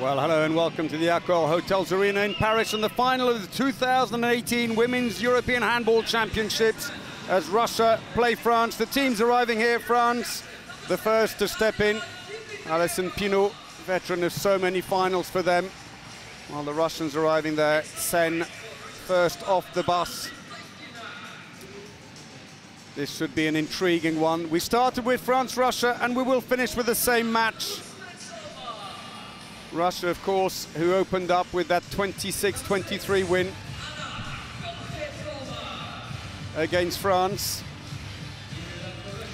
Well, hello and welcome to the Accor Hotels Arena in Paris and the final of the 2018 Women's European Handball Championships as Russia play France. The teams arriving here, France, the first to step in. Allison Pineau, veteran of so many finals for them. While the Russians arriving there, Sen first off the bus. This should be an intriguing one. We started with France-Russia and we will finish with the same match. Russia, of course, who opened up with that 26-23 win against France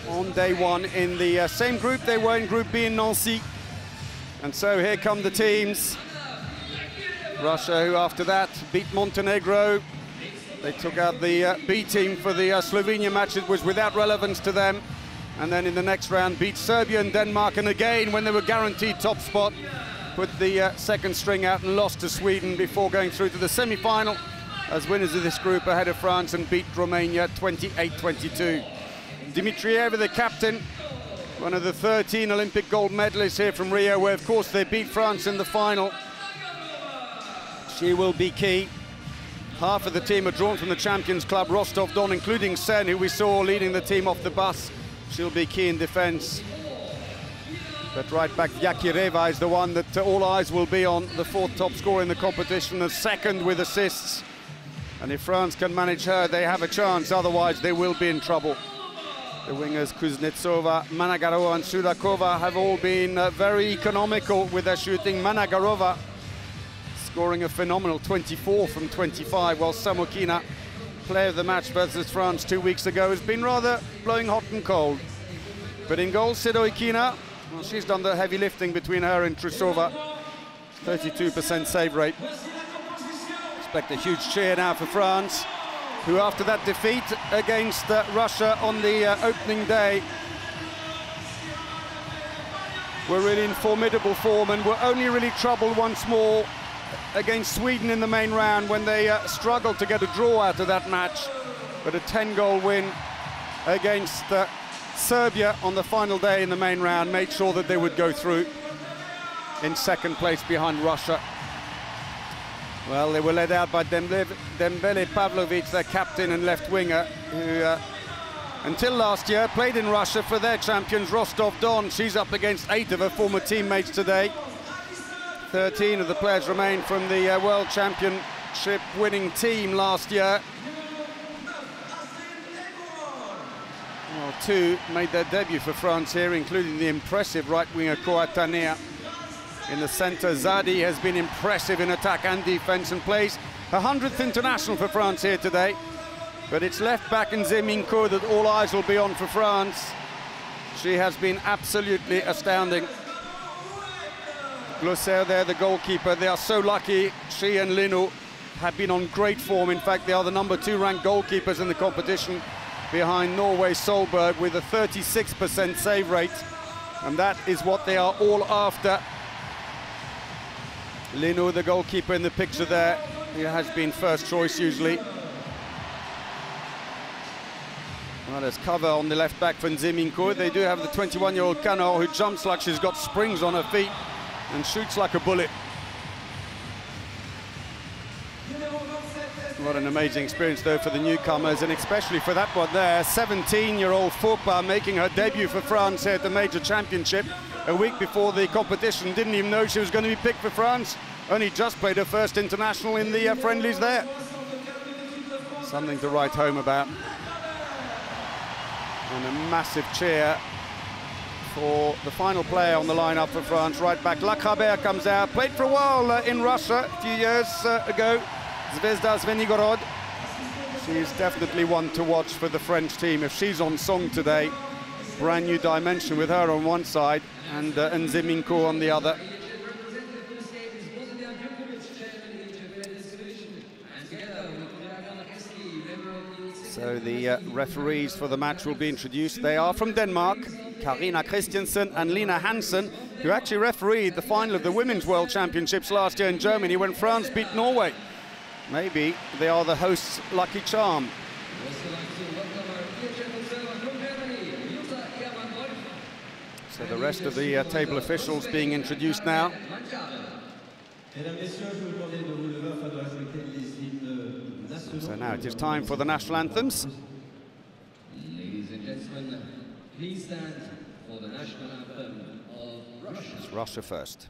on day one in the uh, same group they were in Group B in Nancy. And so here come the teams. Russia, who after that beat Montenegro. They took out the uh, B team for the uh, Slovenia match. It was without relevance to them. And then in the next round, beat Serbia and Denmark. And again, when they were guaranteed top spot, put the uh, second string out and lost to Sweden before going through to the semi-final as winners of this group ahead of France and beat Romania 28-22. Dmitrieva, the captain, one of the 13 Olympic gold medalists here from Rio, where of course they beat France in the final. She will be key. Half of the team are drawn from the Champions Club, Rostov-Don, including Sen, who we saw leading the team off the bus. She'll be key in defence. But right back, Vyakireva is the one that uh, all eyes will be on, the fourth top scorer in the competition, the second with assists. And if France can manage her, they have a chance, otherwise they will be in trouble. The wingers Kuznetsova, Managarova and Sudakova have all been uh, very economical with their shooting. Managarova scoring a phenomenal 24 from 25, while Samokina, player of the match versus France two weeks ago, has been rather blowing hot and cold. But in goal, Sedoykina, well, she's done the heavy lifting between her and Trusova. 32% save rate. Expect a huge cheer now for France, who after that defeat against uh, Russia on the uh, opening day were really in formidable form and were only really troubled once more against Sweden in the main round when they uh, struggled to get a draw out of that match. But a 10-goal win against uh, Serbia on the final day in the main round made sure that they would go through in second place behind Russia. Well, they were led out by Dembele, Pavlovic, their captain and left winger, who uh, until last year played in Russia for their champions Rostov-Don. She's up against eight of her former teammates today. 13 of the players remain from the uh, World Championship winning team last year. Well, two made their debut for France here, including the impressive right winger Coatanea. In the centre, Zaadi has been impressive in attack and defence and plays a 100th international for France here today. But it's left back Nze Minko that all eyes will be on for France. She has been absolutely astounding. Glauser there, the goalkeeper. They are so lucky. She and Leynaud have been on great form. In fact, they are the number two ranked goalkeepers in the competition behind Norway Solberg with a 36% save rate. And that is what they are all after. Leynaud, the goalkeeper in the picture there, he has been first choice usually. Well, there's cover on the left back from Ziminko. They do have the 21-year-old Kanor who jumps like she's got springs on her feet and shoots like a bullet. What an amazing experience, though, for the newcomers, and especially for that one there, 17-year-old Foppa making her debut for France here at the Major Championship a week before the competition. Didn't even know she was going to be picked for France. Only just played her first international in the uh, friendlies there. Something to write home about. And a massive cheer for the final player on the lineup for France. Right back, Lacrabère comes out. Played for a while uh, in Russia a few years uh, ago. Zvezda Zvenigorod. She's definitely one to watch for the French team. If she's on song today, brand new dimension with her on one side and uh, Nze Minko on the other. So the uh, referees for the match will be introduced. They are from Denmark, Karina Christiansen and Lina Hansen, who actually refereed the final of the Women's World Championships last year in Germany when France beat Norway. Maybe they are the hosts' lucky charm. So the rest of the uh, table officials being introduced now. So now it is time for the national anthems. Ladies and gentlemen, please stand for the national anthem of Russia. It's Russia first.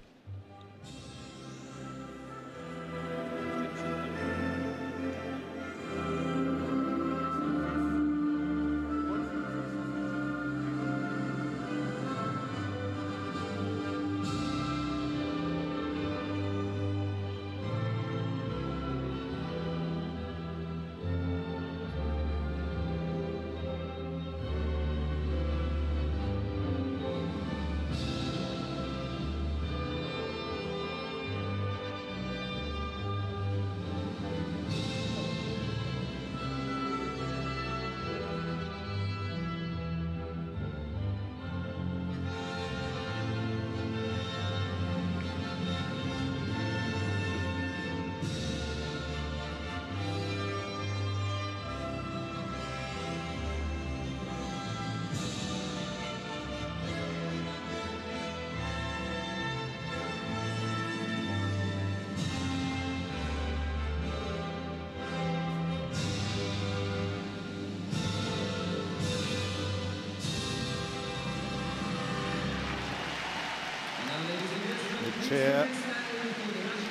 Cheer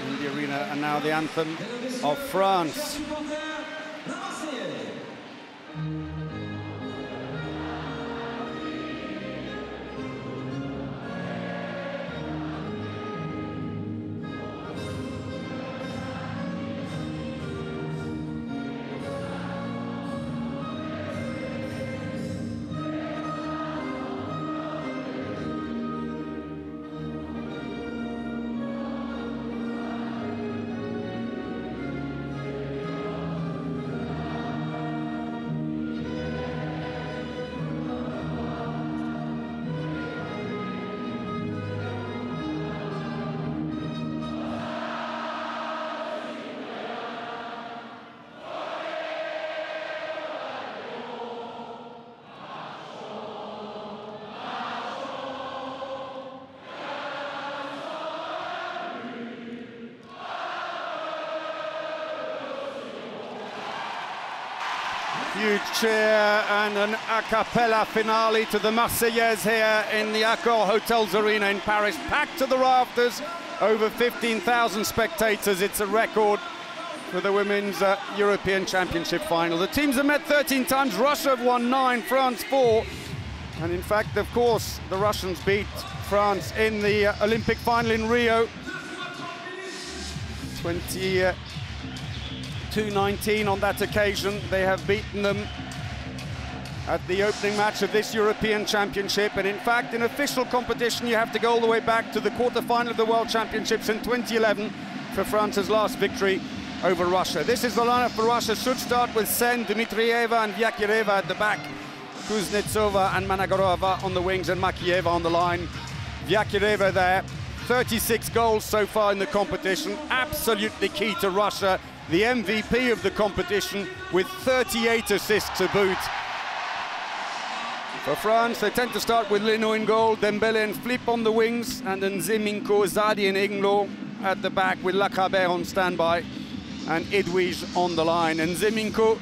in the arena and now the anthem of France. And an a cappella finale to the Marseillaise here in the Accor Hotels Arena in Paris. Packed to the rafters, over 15,000 spectators. It's a record for the Women's uh, European Championship final. The teams have met 13 times. Russia have won nine, France four. And in fact, of course, the Russians beat France in the uh, Olympic final in Rio. 20. Uh, 2-19 on that occasion. They have beaten them at the opening match of this European Championship. And in fact, in official competition, you have to go all the way back to the quarter-final of the World Championships in 2011 for France's last victory over Russia. This is the lineup for Russia. Should start with Sen, Dmitrieva and Vyakireva at the back. Kuznetsova and Managarova on the wings and Makeeva on the line. Vyakireva there. 36 goals so far in the competition. Absolutely key to Russia the MVP of the competition with 38 assists to boot. For France, they tend to start with Leynaud in goal, Dembele and Flippes on the wings, and then Ziminko, Zaadi and Ayglon at the back with Lacrabère on standby and Edwige on the line. And Ziminko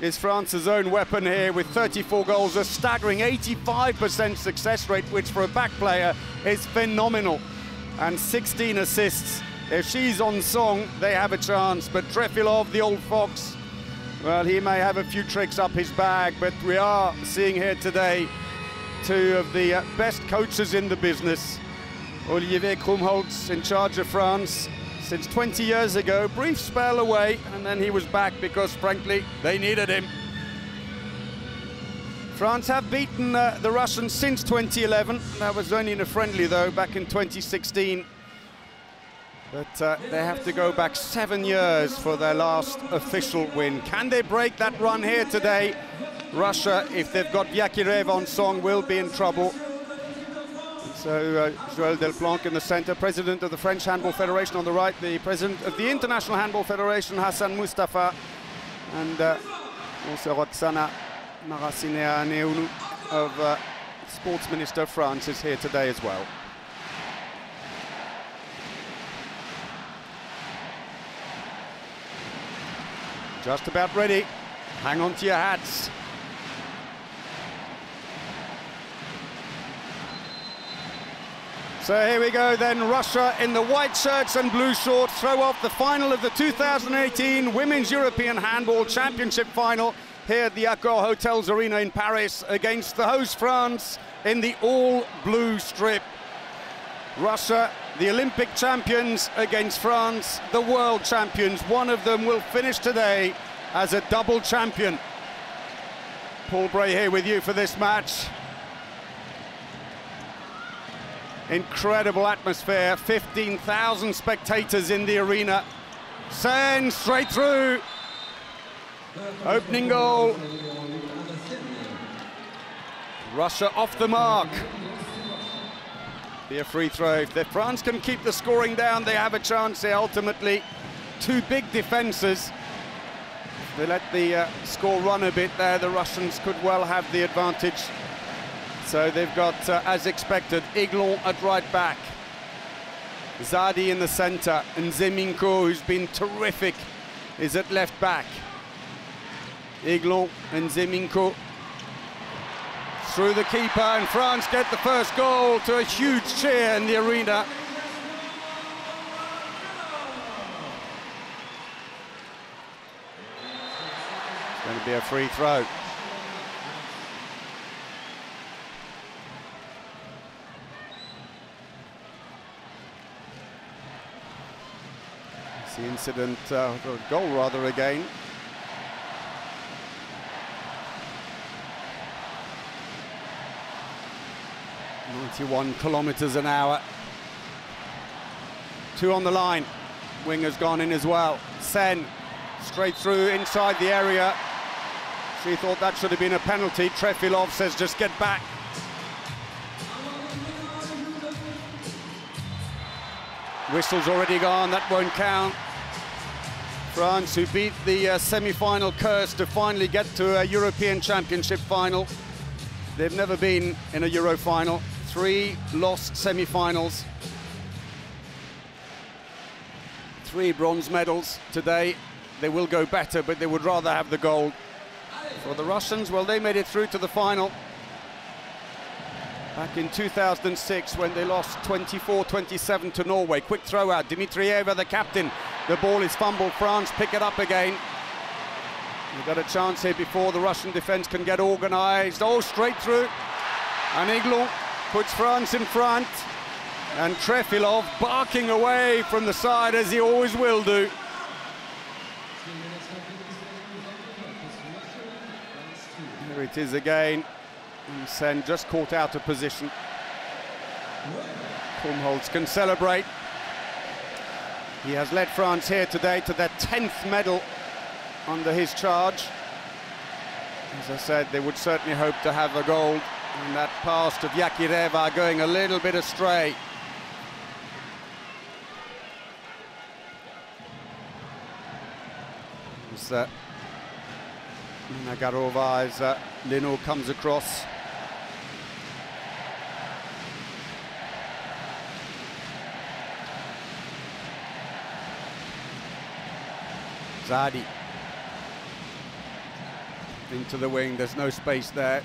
is France's own weapon here with 34 goals, a staggering 85% success rate, which for a back player is phenomenal, and 16 assists if she's on song, they have a chance. But Trefilov, the old fox, well, he may have a few tricks up his bag, but we are seeing here today two of the uh, best coaches in the business. Olivier Krumbholz in charge of France since 20 years ago, brief spell away, and then he was back because, frankly, they needed him. France have beaten uh, the Russians since 2011. That was only in a friendly, though, back in 2016. But uh, they have to go back seven years for their last official win. Can they break that run here today? Russia, if they've got Vyakireva on song, will be in trouble. So uh, Joël Delplanque in the center, president of the French Handball Federation on the right, the president of the International Handball Federation, Hassan Moustafa, and uh, also Roxana Maracineanu of uh, Sports Minister France is here today as well. Just about ready. Hang on to your hats. So here we go then, Russia in the white shirts and blue shorts throw off the final of the 2018 Women's European Handball Championship final here at the Accor Hotels Arena in Paris against the host France in the all-blue strip. Russia, the Olympic champions against France, the world champions. One of them will finish today as a double champion. Paul Bray here with you for this match. Incredible atmosphere, 15,000 spectators in the arena. Sen straight through. Opening goal. Russia off the mark. Be a free throw. If France can keep the scoring down, they have a chance here ultimately. Two big defences. They let the uh, score run a bit there. The Russians could well have the advantage. So they've got, uh, as expected, Ayglon at right back. Zaadi in the centre, and Zeminko, who's been terrific, is at left back. Ayglon and Zeminko through the keeper, and France get the first goal to a huge cheer in the arena. It's going to be a free throw. It's the incident, uh, goal rather again. Ninety-one kilometres an hour. Two on the line. Wing has gone in as well. Sen straight through inside the area. She thought that should have been a penalty. Trefilov says just get back. Whistle's already gone, that won't count. France, who beat the uh, semi-final curse to finally get to a European Championship final. They've never been in a Euro final. Three lost semi-finals. Three bronze medals today. They will go better, but they would rather have the gold. For the Russians, well, they made it through to the final back in 2006 when they lost 24-27 to Norway. Quick throw out, Dmitrieva, the captain. The ball is fumbled, France pick it up again. We've got a chance here before the Russian defence can get organised. Oh, straight through. And Ayglon puts France in front. And Trefilov barking away from the side as he always will do. Here it is again. And Sen just caught out of position. Krumbholz can celebrate. He has led France here today to their 10th medal under his charge. As I said, they would certainly hope to have a gold. And that pass to Vyakireva going a little bit astray. As uh, Nagarova as uh, Leynaud comes across. Zaadi. Into the wing, there's no space there.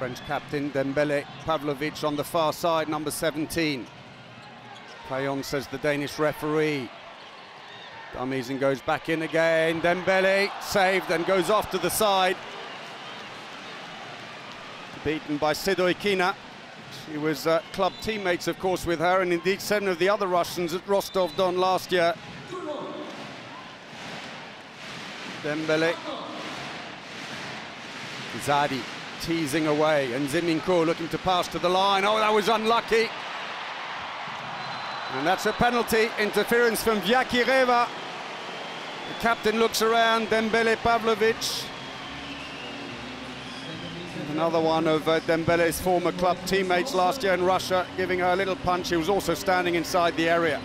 French captain Dembele Pavlovic on the far side, number 17. Payon says the Danish referee. Dummies and goes back in again. Dembele saved and goes off to the side. Beaten by Sedoykina. She was uh, club teammates, of course, with her, and indeed seven of the other Russians at Rostov-Don last year. Dembele. Zaadi teasing away, and Zeminko looking to pass to the line. Oh, that was unlucky. And that's a penalty, interference from Vyakireva. The captain looks around, Dembele Pavlovic. Another one of uh, Dembele's former club teammates last year in Russia, giving her a little punch. He was also standing inside the area.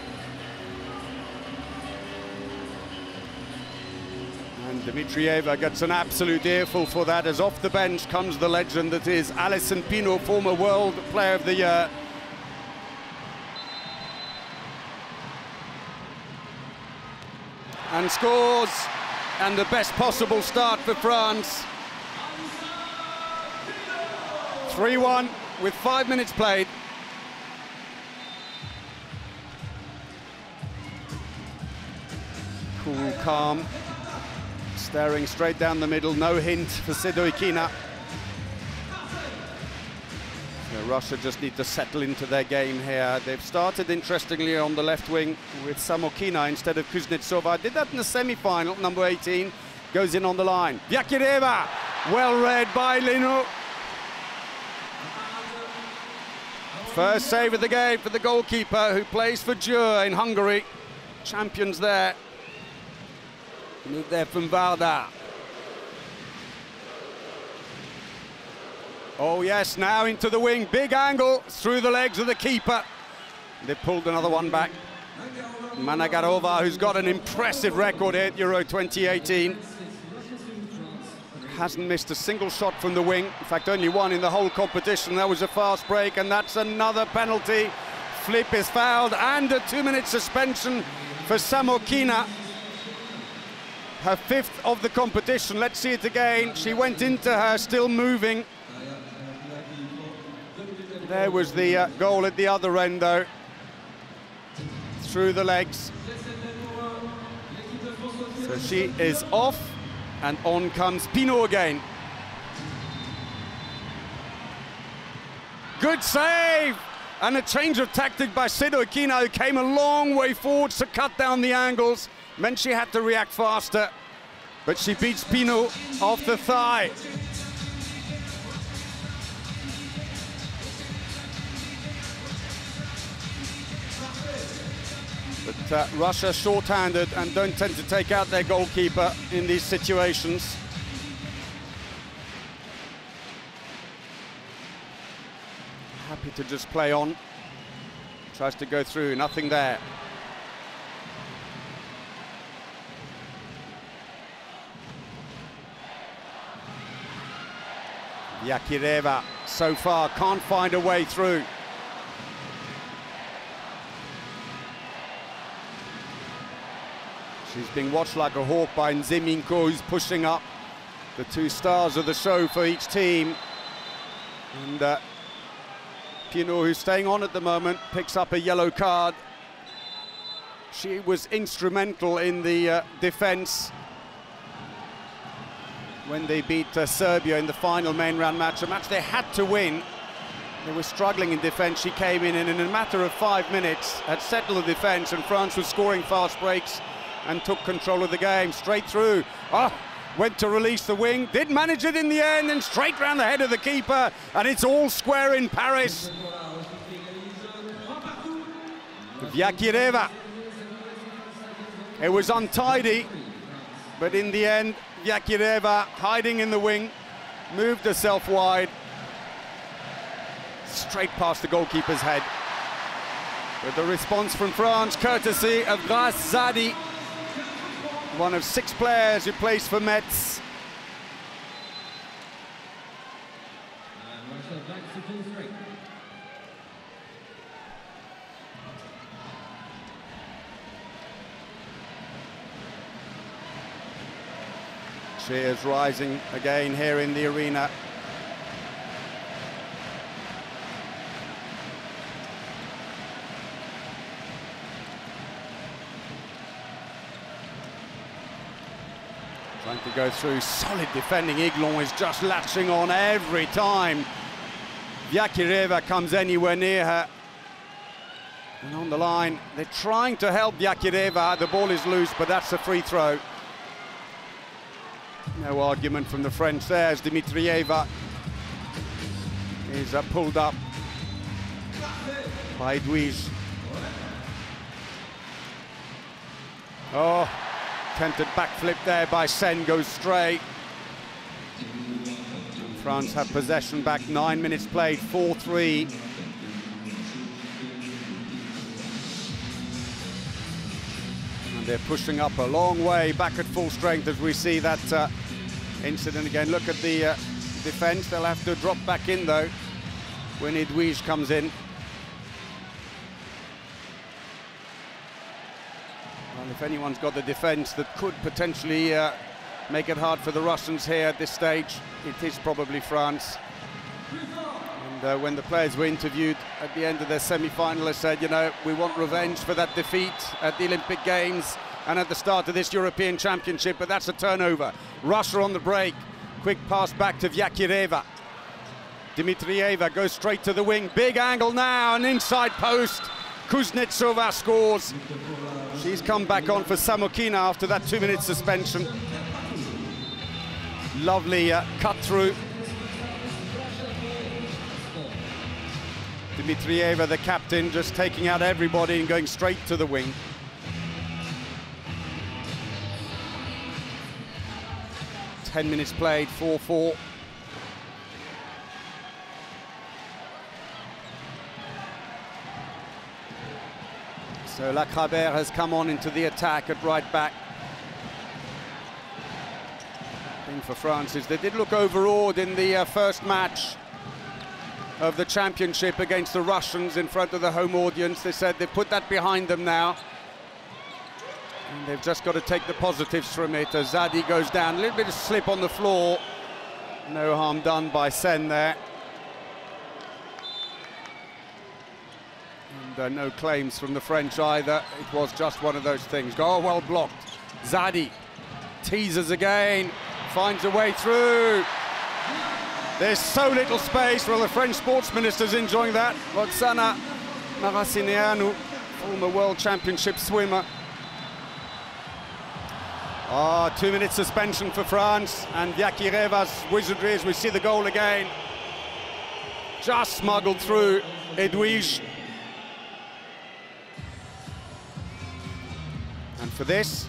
Dmitrieva gets an absolute earful for that as off the bench comes the legend that is Allison Pineau, former World Player of the Year. and scores. And the best possible start for France. 3-1 with five minutes played. Cool, calm, staring straight down the middle, no hint for Sedoykina. So Russia just need to settle into their game here. They've started interestingly on the left wing with Samokina instead of Kuznetsova. Did that in the semi-final, number 18, goes in on the line. Vyakireva, well read by Leynaud. First save of the game for the goalkeeper who plays for Győr in Hungary. Champions there. Moved there from Vardar. Oh yes, now into the wing. Big angle through the legs of the keeper. They pulled another one back. Managarova, who's got an impressive record at Euro 2018. Hasn't missed a single shot from the wing. In fact, only one in the whole competition. That was a fast break, and that's another penalty. Flippes is fouled, and a two-minute suspension for Samokina her fifth of the competition. Let's see it again. She went into her, still moving. There was the uh, goal at the other end, though. Through the legs. So she is off, and on comes Pineau again. Good save! And a change of tactic by Sedoykina, who came a long way forward to cut down the angles meant she had to react faster, but she beats Pineau off the thigh. But uh, Russia short-handed and don't tend to take out their goalkeeper in these situations. Happy to just play on. Tries to go through, nothing there. Vyakireva so far can't find a way through. She's being watched like a hawk by Nze Minko, who's pushing up the two stars of the show for each team. And uh, Pineau, who's staying on at the moment, picks up a yellow card. She was instrumental in the uh, defence when they beat uh, Serbia in the final main round match, a match they had to win. They were struggling in defence. She came in and in a matter of five minutes had settled the defence and France was scoring fast breaks and took control of the game straight through. Oh, went to release the wing, did manage it in the end and straight round the head of the keeper and it's all square in Paris. Vyakireva. It was untidy, but in the end, Vyakireva hiding in the wing, moved herself wide, straight past the goalkeeper's head. With the response from France, courtesy of Grace Zaadi, one of six players who plays for Metz. Cheers rising again here in the arena. Trying to go through, solid defending. Ayglon is just latching on every time. Vyakireva comes anywhere near her. And on the line, they're trying to help Vyakireva. Ah, the ball is loose, but that's a free throw. No argument from the French there as Dmitrieva is uh, pulled up by Edwige. Oh, tempted backflip there by Sen, goes straight. France have possession back, nine minutes played, 4-3. And they're pushing up a long way, back at full strength as we see that uh, incident again. Look at the uh, defense. They'll have to drop back in, though, when Edwige comes in. And if anyone's got the defence that could potentially uh, make it hard for the Russians here at this stage, it is probably France. And uh, when the players were interviewed at the end of their semi-final, they said, you know, we want revenge for that defeat at the Olympic Games and at the start of this European Championship, but that's a turnover. Russia on the break. Quick pass back to Vyakireva. Dmitrieva goes straight to the wing. Big angle now, an inside post. Kuznetsova scores. She's come back on for Samokina after that two-minute suspension. Lovely uh, cut through. Dmitrieva, the captain, just taking out everybody and going straight to the wing. Ten minutes played, 4-4. So Lacrabère has come on into the attack at right back. Thing for France is they did look overawed in the uh, first match of the championship against the Russians in front of the home audience. They said they've put that behind them now. And they've just got to take the positives from it as Zaadi goes down. A little bit of slip on the floor. No harm done by Sen there. And uh, no claims from the French either. It was just one of those things. Oh, well blocked. Zaadi teases again, finds a way through. There's so little space. Well, the French sports minister's enjoying that. Roxana Maracineanu, former world championship swimmer. Ah, oh, two-minute suspension for France and Vyakireva's wizardry as we see the goal again. Just smuggled through Edwige. And for this,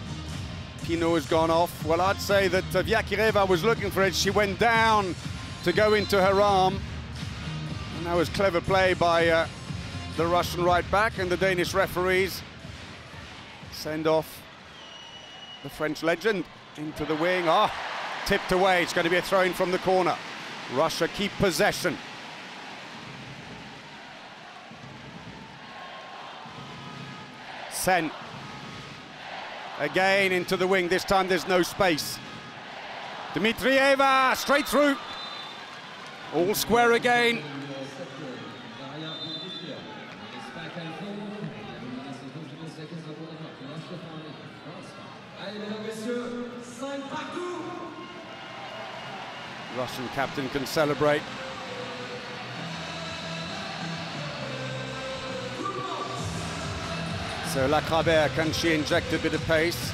Pineau has gone off. Well, I'd say that uh, Vyakireva was looking for it. She went down to go into her arm. And that was clever play by uh, the Russian right back and the Danish referees. Send off the French legend into the wing. Ah, oh, tipped away. It's going to be a throw-in from the corner. Russia keep possession. Sen. Again into the wing. This time there's no space. Dmitrieva straight through. All square again. Russian captain can celebrate. So Lacrabère, can she inject a bit of pace?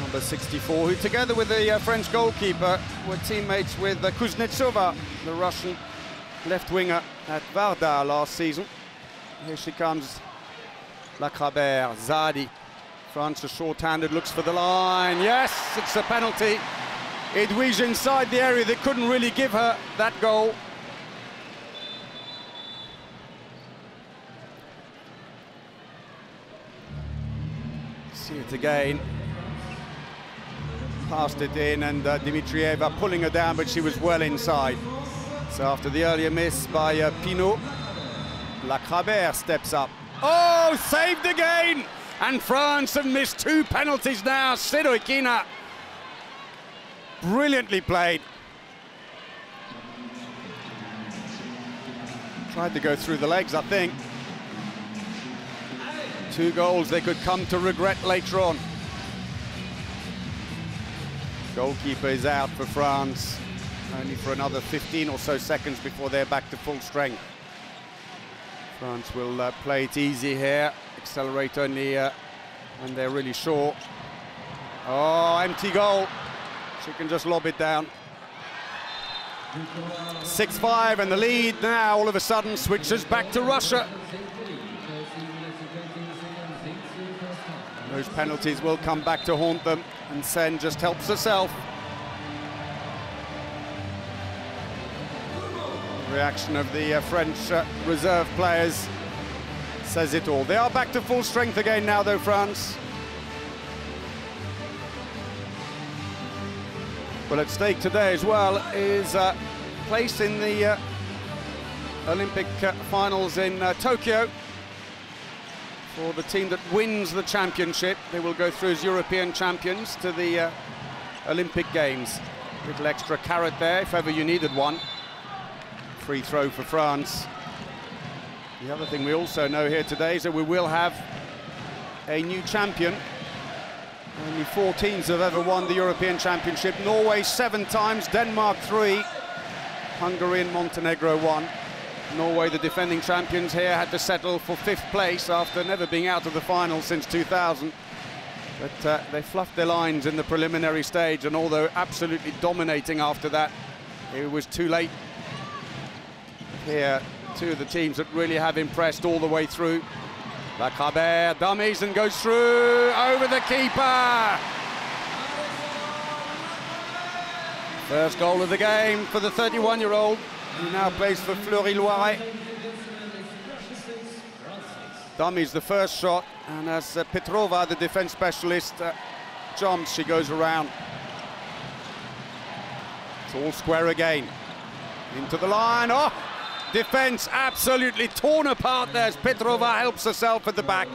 Number 64, who together with the uh, French goalkeeper were teammates with uh, Kuznetsova, the Russian left winger at Vardar last season. Here she comes, Lacrabère, Zaadi. France is short-handed, looks for the line. Yes, it's a penalty. Edwige inside the area, they couldn't really give her that goal. See it again. Passed it in and uh, Dmitrieva pulling her down, but she was well inside. So after the earlier miss by uh, Pineau, Lacrabère steps up. Oh, saved again! And France have missed two penalties now. Sedoykina, brilliantly played. Tried to go through the legs, I think. Two goals they could come to regret later on. Goalkeeper is out for France, only for another 15 or so seconds before they're back to full strength. France will uh, play it easy here, accelerate only uh, when they're really short. Oh, empty goal. She can just lob it down. 6-5 and the lead now all of a sudden switches back to Russia. Those penalties will come back to haunt them, and Sen just helps herself. Reaction of the uh, French uh, reserve players says it all. They are back to full strength again now, though, France. Well, at stake today as well is uh, place in the uh, Olympic uh, finals in uh, Tokyo. for the team that wins the championship. They will go through as European champions to the uh, Olympic Games. Little extra carrot there if ever you needed one. Free throw for France. The other thing we also know here today is that we will have a new champion. Only four teams have ever won the European Championship. Norway seven times, Denmark three, Hungary and Montenegro one. Norway, the defending champions here, had to settle for fifth place after never being out of the final since 2000. But uh, they fluffed their lines in the preliminary stage, and although absolutely dominating after that, it was too late. Here, two of the teams that really have impressed all the way through. Lacrabère dummies and goes through over the keeper. First goal of the game for the 31-year-old. who now plays for Fleury-Loiret. Dummies the first shot, and as uh, Petrova, the defense specialist, uh, jumps, she goes around. It's all square again. Into the line. Oh! Defense absolutely torn apart there as Petrova helps herself at the back.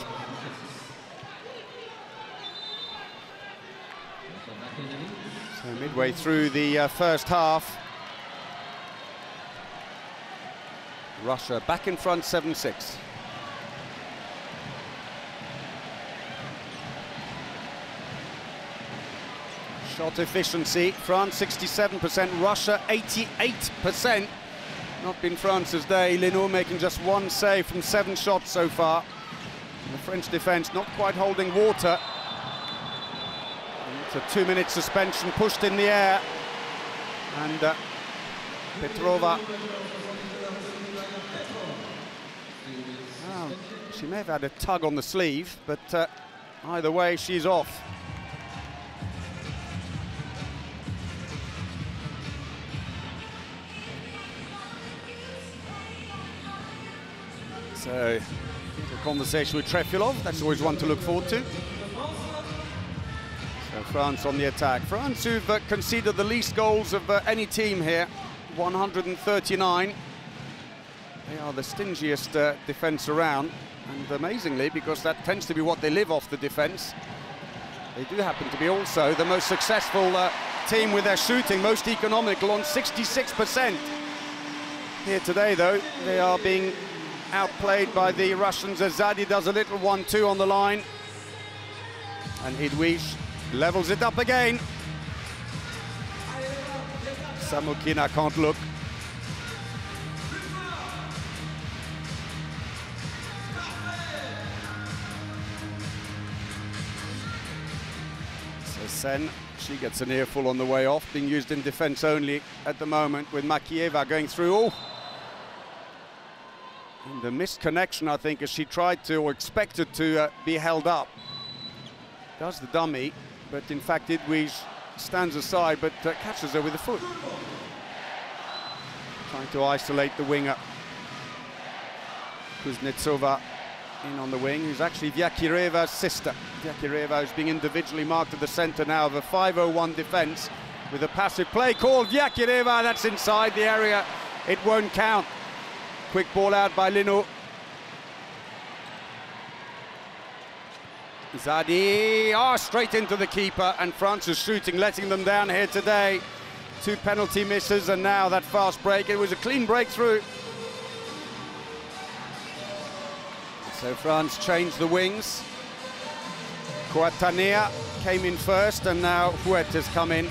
So midway through the uh, first half, Russia back in front 7-6. Shot efficiency, France 67%, Russia 88%. Not been France's day. Leynaud making just one save from seven shots so far. The French defence not quite holding water. It's a two-minute suspension pushed in the air. And uh, Petrova. Oh, she may have had a tug on the sleeve, but uh, either way, she's off. So, a conversation with Trefilov, that's always one to look forward to. So France on the attack. France who've uh, conceded the least goals of uh, any team here, 139. They are the stingiest uh, defence around, and amazingly, because that tends to be what they live off the defence, they do happen to be also the most successful uh, team with their shooting, most economical on 66%. Here today, though, they are being outplayed by the Russians as Zaadi does a little 1-2 on the line. And Edwige levels it up again. Samokina can't look. So Sen, she gets an earful on the way off, being used in defence only at the moment with Makeeva going through. Oh, and the missed connection, I think, as she tried to or expected to uh, be held up. Does the dummy, but in fact Edwige stands aside but uh, catches her with the foot. Trying to isolate the winger. Kuznetsova in on the wing, who's actually Vyakireva's sister. Vyakireva is being individually marked at the centre now of a 5-0-1 defence with a passive play called Vyakireva, that's inside the area. It won't count. Quick ball out by Leynaud. Zaadi, oh, straight into the keeper, and France is shooting, letting them down here today. Two penalty misses, and now that fast break. It was a clean breakthrough. So France changed the wings. Coatanea came in first, and now Houette has come in.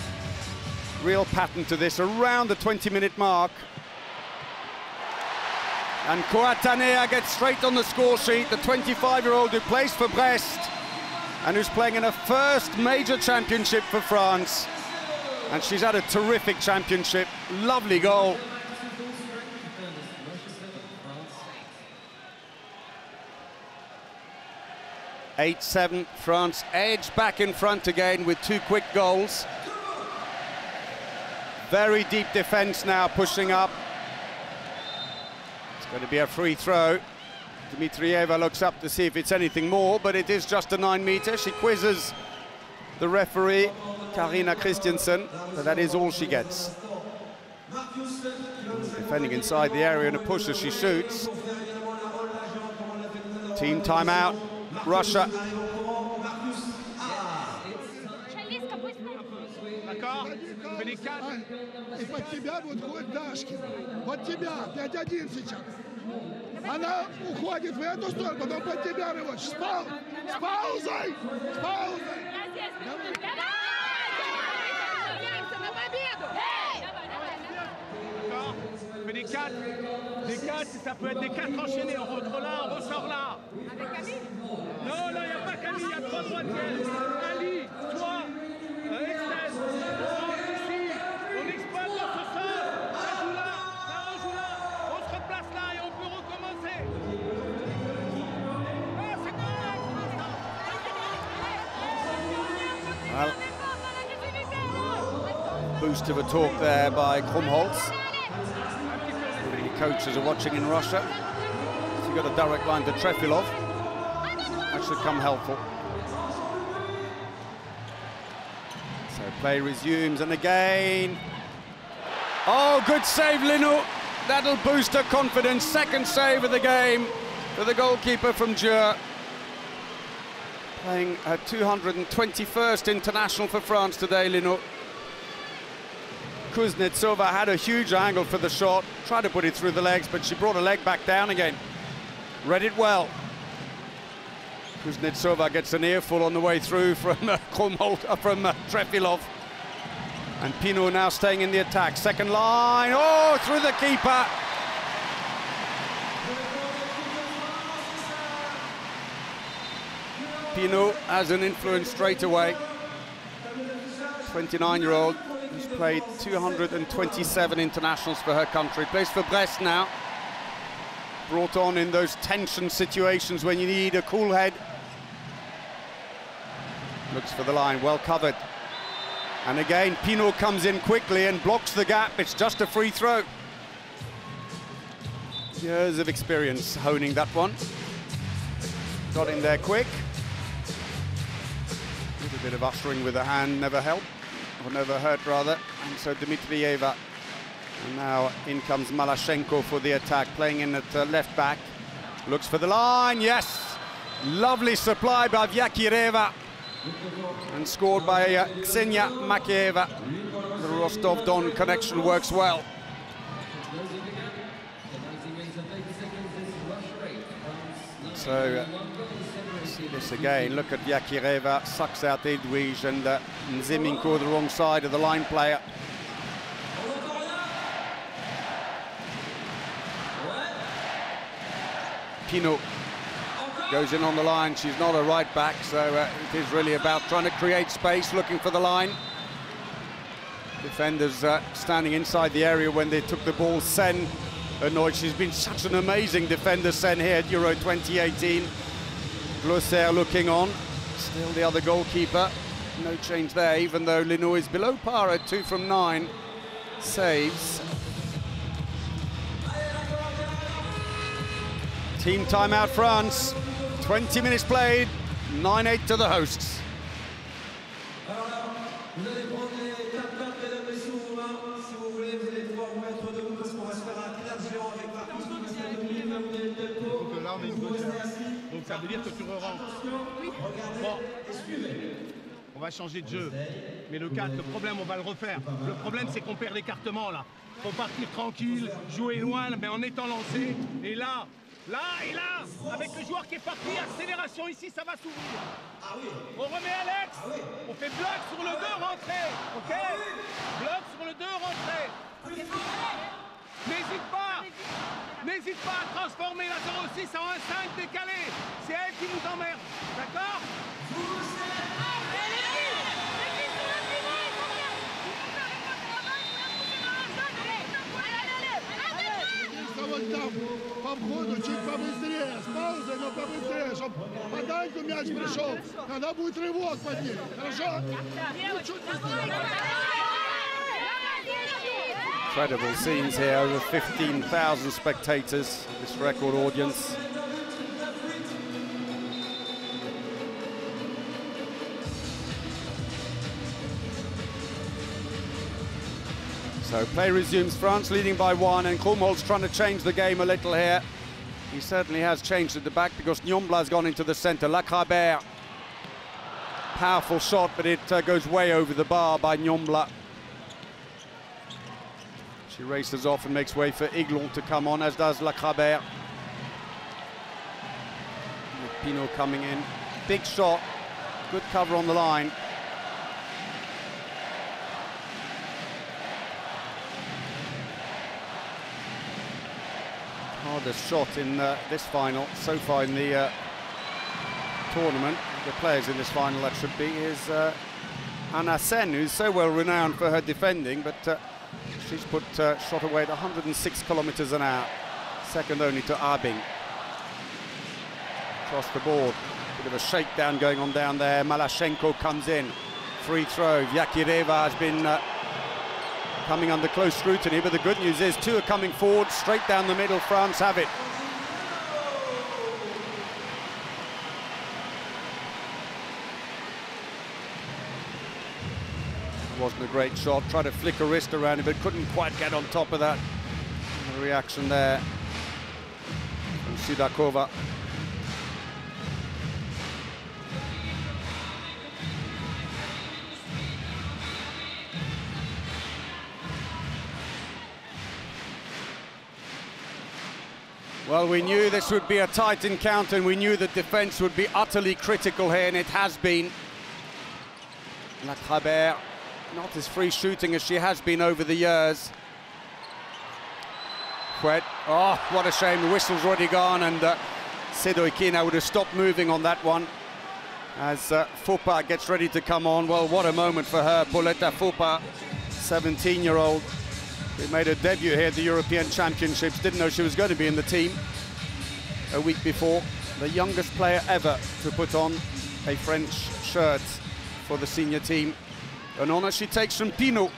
Real pattern to this, around the 20-minute mark. And Coatanea gets straight on the score sheet, the 25-year-old who plays for Brest and who's playing in her first major championship for France. And she's had a terrific championship, lovely goal. Eight seven, France edge back in front again with two quick goals. Very deep defence now pushing up. Going to be a free throw. Dmitrieva looks up to see if it's anything more, but it is just a nine meter. She quizzes the referee, Karina Christiansen, but that is all she gets. Defending inside the area and a push as she shoots. Team timeout. Russia. D'accord Les quatre. И под тебя будет ходить Дашкин. Под тебя. 5-1 сейчас. Она уходит в эту сторону, потом под тебя рывать. С, пау... с паузой! С паузой! D'accord Fais les quatre. Les quatre, ça peut être des quatre enchaînés. On rentre là, on ressort là. Non, là, il n'y a pas Camille, il y a trois droitières. Ali, toi, euh, Estelle, boost of a talk there by Krumbholz. The coaches are watching in Russia. So you've got a direct line to Trefilov. That should come helpful. So play resumes, and again. Oh, good save, Leynaud. That'll boost her confidence. Second save of the game for the goalkeeper from Győr. Playing her 221st international for France today, Leynaud. Kuznetsova had a huge angle for the shot, tried to put it through the legs, but she brought her leg back down again. Read it well. Kuznetsova gets an earful on the way through from uh, uh, from uh, Trefilov. And Pineau now staying in the attack. Second line, oh, through the keeper. Pineau has an influence straight away. 29-year-old who's played 227 internationals for her country. Plays for Brest now. Brought on in those tension situations when you need a cool head. Looks for the line, well covered. And again, Pineau comes in quickly and blocks the gap. It's just a free throw. Years of experience honing that one. Got in there quick. A little bit of ushering with a hand never helped, or hurt rather. And so Dmitrieva. And now in comes Malashenko for the attack, playing in at uh, left back. Looks for the line, yes! Lovely supply by Vyakireva. And scored by uh, Ksenia Makeeva. The Rostov-Don connection works well. So, uh, this again. Look at Yakireva, sucks out Edwige and uh, Nze Minko the wrong side of the line player. Pineau goes in on the line. She's not a right back, so uh, it is really about trying to create space, looking for the line. Defenders uh, standing inside the area when they took the ball. Sen annoyed. She's been such an amazing defender, Sen, here at Euro 2018. Glauser looking on. Still the other goalkeeper. No change there, even though Leynaud is below par at two from nine saves. Team timeout France. 20 minutes played, 9-8 to the hosts. Vous allez prendre les 4 cartes, mesdames, messieurs, ou mains. Si vous voulez, vous allez pouvoir vous mettre debout parce qu'on va se faire un clair géant avec Marcus qui va se mettre debout, même vous avez le tempo. Donc euh, là, on est une Vous gauche. restez assis. Donc ça veut dire que tu On va changer de jeu. Mais le 4, le problème, on va le refaire. Le problème, c'est qu'on perd l'écartement là. Faut partir tranquille, jouer loin, mais en étant lancé. Et là, là et là, avec le joueur qui est parti, accélération ici, ça va s'ouvrir. On remet Alex. On fait bloc sur le 2, rentrée. Ok? Bloc sur le 2, rentrée. N'hésite pas N'hésite pas à transformer la 06 en un 5 décalé. C'est elle qui nous emmerde. D'accord? Кого там по входу чуть побыстрее, с паузой, но побыстрее, чтобы подальку мяч пришел. Тогда будет рывок под ним. Хорошо? Ну, чуть быстрее. Incredible scenes here, over 15,000 spectators, this record audience. So play resumes, France leading by one, and Krumbholz trying to change the game a little here. He certainly has changed at the back because Niombla has gone into the centre. Lacrabère, powerful shot, but it uh, goes way over the bar by Niombla. She races off and makes way for Ayglon to come on, as does Lacrabère. Pineau coming in. Big shot, good cover on the line. Hardest shot in uh, this final so far in the uh, tournament. The players in this final that should be is uh, Anna Sen, who's so well renowned for her defending, but uh, she's put uh, shot away at 106 kilometers an hour, second only to Abing. Across the board, bit of a shakedown going on down there. Malashenko comes in, free throw. Vyakireva has been uh, coming under close scrutiny, but the good news is two are coming forward, straight down the middle. France have it. Wasn't a great shot. Tried to flick a wrist around it, but couldn't quite get on top of that. The reaction there from Sudakova. Well, we knew this would be a tight encounter, and we knew the defence would be utterly critical here, and it has been. Lacrabère, not as free shooting as she has been over the years. Houette, oh, what a shame, the whistle's already gone, and uh, would have stopped moving on that one. As uh, Foppa gets ready to come on, well, what a moment for her, Pauletta Foppa, 17-year-old. She made her debut here at the European Championships. Didn't know she was going to be in the team a week before. The youngest player ever to put on a French shirt for the senior team. An honour she takes from Pineau.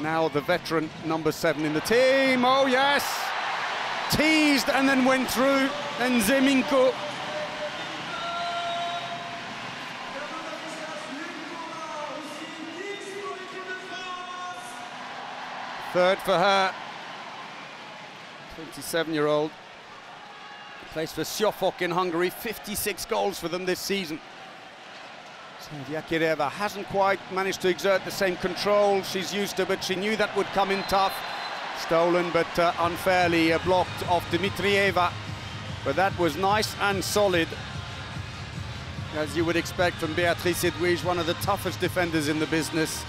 Now the veteran number seven in the team. Oh, yes! Teased and then went through. And Zeminko Third for her. 27-year-old. Plays for Siófok in Hungary. 56 goals for them this season. So hasn't quite managed to exert the same control she's used to, but she knew that would come in tough. Stolen, but uh, unfairly uh, blocked off Dmitrieva. But that was nice and solid, as you would expect from Beatrice Edwige, one of the toughest defenders in the business.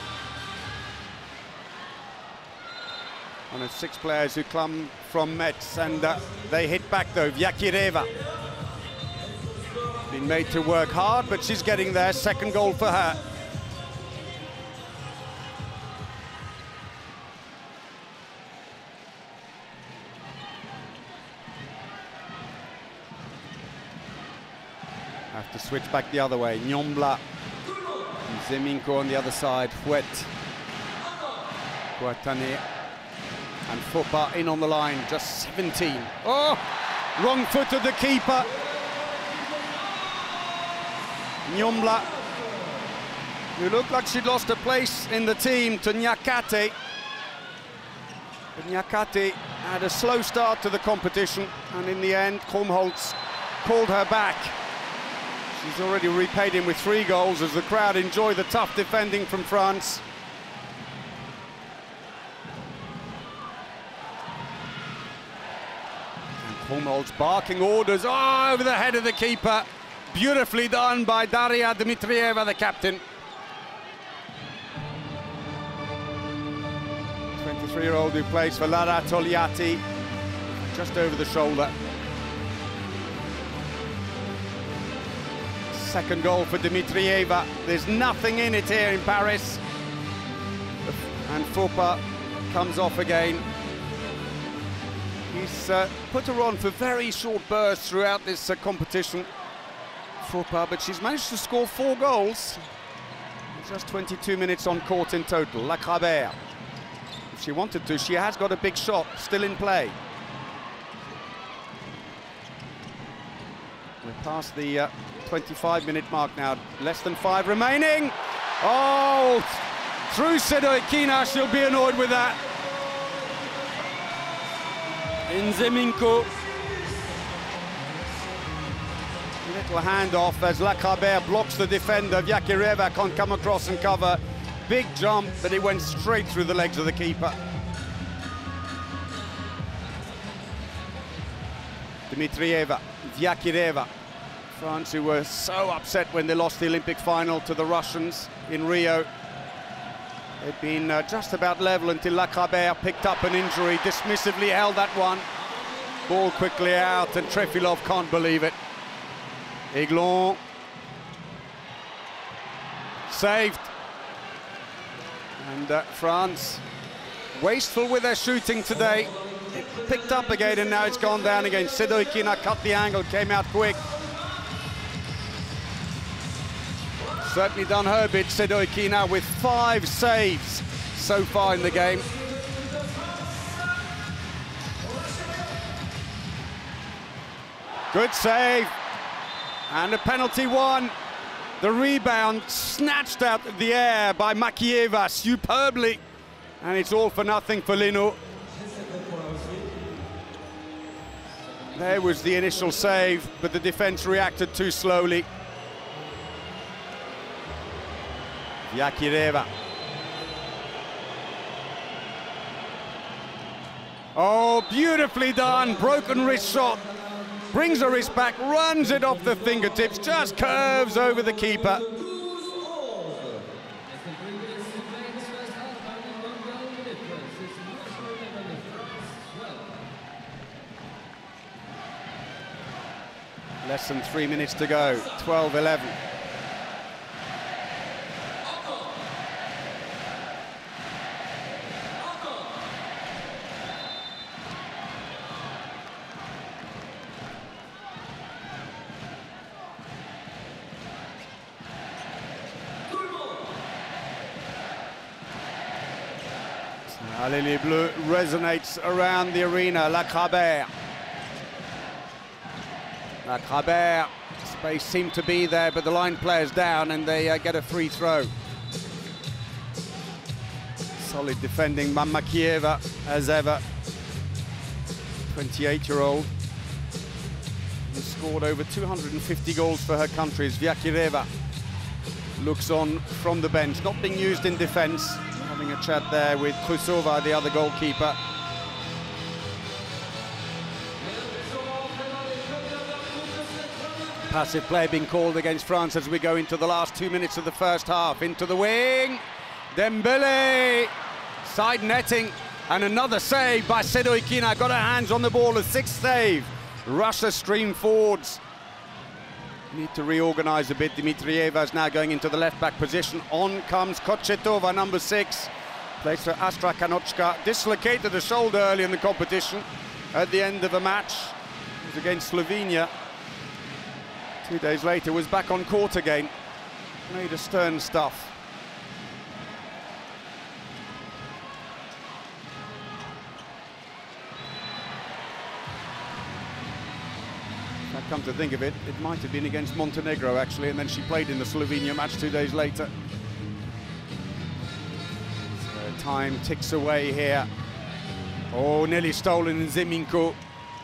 One of six players who come from Metz, and uh, they hit back though. Vyakireva. Been made to work hard, but she's getting there. Second goal for her. Have to switch back the other way. Niombla. Zeminko on the other side. Houette. Kouyaté and Foppa in on the line, just 17. Oh, wrong foot of the keeper. Niombla, who looked like she'd lost a place in the team to Niakaté. But Niakaté had a slow start to the competition, and in the end, Krumbholz called her back. She's already repaid him with three goals as the crowd enjoy the tough defending from France. Krumbholz barking orders oh, over the head of the keeper. Beautifully done by Daria Dmitrieva, the captain. 23-year-old who plays for Lada Togliatti, just over the shoulder. Second goal for Dmitrieva. There's nothing in it here in Paris. And Foppa comes off again. He's uh, put her on for very short bursts throughout this uh, competition, Foppa, but she's managed to score four goals. Just 22 minutes on court in total. Lacrabère, if she wanted to, she has got a big shot still in play. We're past the 25-minute uh, mark now. Less than five remaining. Oh, through Sedoykina, she'll be annoyed with that. Nze Minko. Little handoff as Lacrabère blocks the defender. Yakireva can't come across and cover. Big jump, but it went straight through the legs of the keeper. Dmitrieva, Vyakireva, France who were so upset when they lost the Olympic final to the Russians in Rio. They'd been uh, just about level until Lacrabère picked up an injury, dismissively held that one. Ball quickly out, and Trefilov can't believe it. Ayglon saved. And uh, France wasteful with their shooting today. It picked up again and now it's gone down again. Sedoykina cut the angle, came out quick. Certainly done her bit, now with five saves so far in the game. Good save. And a penalty one. The rebound snatched out of the air by Makeeva superbly. And it's all for nothing for Leynaud. There was the initial save, but the defense reacted too slowly. Vyakireva. Oh, beautifully done. Broken wrist shot. Brings the wrist back, runs it off the fingertips, just curves over the keeper. Less than three minutes to go, 12-11. Allez les Bleus resonates around the arena. Lacrabère. Lacrabère. Space seemed to be there, but the line players down and they uh, get a free throw. Solid defending Mamakieva as ever. 28-year-old who scored over 250 goals for her country. Vyakireva looks on from the bench, not being used in defence chat there with Krusova, the other goalkeeper. Passive play being called against France as we go into the last two minutes of the first half. Into the wing, Dembele, side netting, and another save by Sedoykina. Got her hands on the ball, a sixth save. Russia stream forwards. Need to reorganize a bit. Dmitrieva is now going into the left-back position. On comes Kochetova, number six. Plays for Astrakhanochka. Dislocated a shoulder early in the competition at the end of a match. It was against Slovenia. Two days later was back on court again. Made a stern stuff. Come to think of it, it might have been against Montenegro actually, and then she played in the Slovenia match two days later. Time ticks away here. Oh, nearly stolen in Ziminko.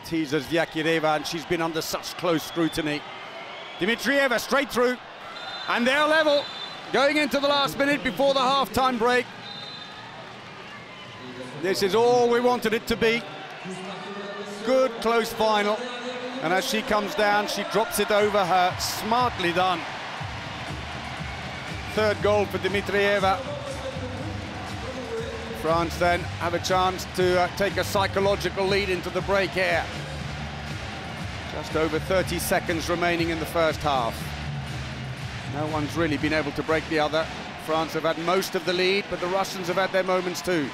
Teases Vyakireva, and she's been under such close scrutiny. Dmitrieva straight through, and they're level. Going into the last minute before the half-time break. This is all we wanted it to be. Good close final. And as she comes down, she drops it over her. Smartly done. Third goal for Dmitrieva. France then have a chance to uh, take a psychological lead into the break here. Just over 30 seconds remaining in the first half. No one's really been able to break the other. France have had most of the lead, but the Russians have had their moments too.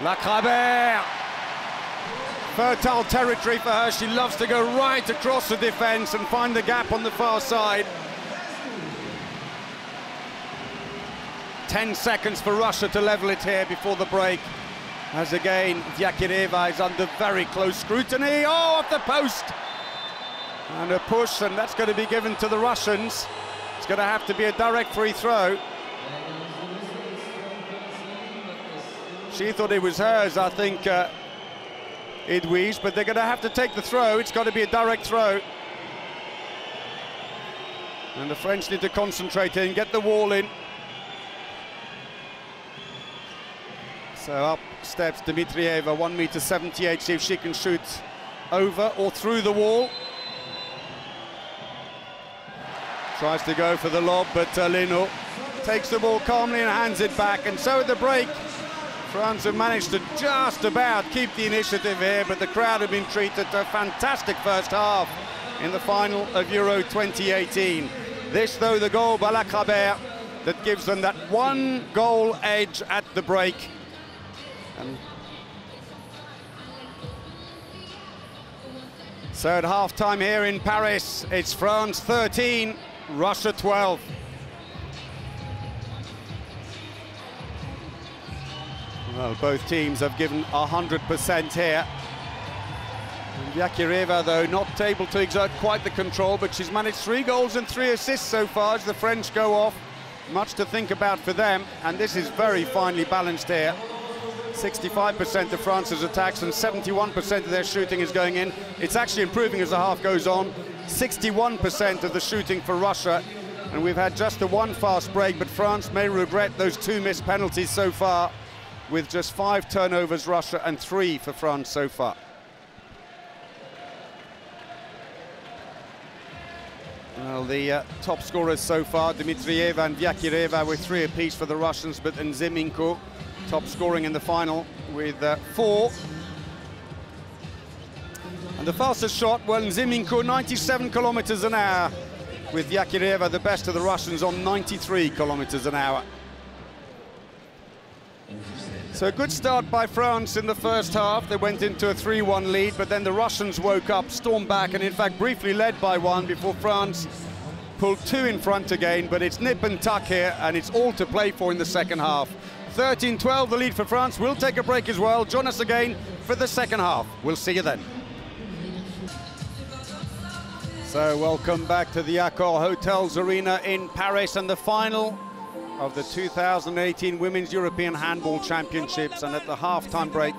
Lacrabère fertile territory for her. She loves to go right across the defence and find the gap on the far side. 10 seconds for Russia to level it here before the break. As again, Vyakireva is under very close scrutiny. Oh, off the post! And a push, and that's going to be given to the Russians. It's going to have to be a direct free throw. She thought it was hers, I think, uh, Edwige, but they're going to have to take the throw. It's got to be a direct throw. And the French need to concentrate and get the wall in. So up steps Dmitrieva, 1 meter 78, see if she can shoot over or through the wall. Tries to go for the lob, but uh, Leynaud takes the ball calmly and hands it back. And so at the break, France have managed to just about keep the initiative here, but the crowd have been treated to a fantastic first half in the final of Euro 2018. This, though, the goal by Lacrabère that gives them that one goal edge at the break. And half-time here in Paris, it's France 13, Russia 12. Well, both teams have given 100% here. Yakireva, though, not able to exert quite the control, but she's managed three goals and three assists so far as the French go off. Much to think about for them, and this is very finely balanced here. 65% of France's attacks and 71% of their shooting is going in. It's actually improving as the half goes on. 61% of the shooting for Russia, and we've had just the one fast break, but France may regret those two missed penalties so far, with just five turnovers Russia and three for France so far. Well, the uh, top scorers so far, Dmitrieva and Vyakireva with three apiece for the Russians, but Nze Minko top scoring in the final with uh, four. And the fastest shot, well, Ziminko, 97 kilometers an hour, with Yakireva, the best of the Russians, on 93 kilometers an hour. So a good start by France in the first half. They went into a 3-1 lead, but then the Russians woke up, stormed back, and in fact briefly led by one before France pulled two in front again. But it's nip and tuck here, and it's all to play for in the second half. 13-12, the lead for France. We'll take a break as well. Join us again for the second half. We'll see you then. So welcome back to the Accor Hotels Arena in Paris and the final of the 2018 Women's European Handball Championships. And at the half-time break,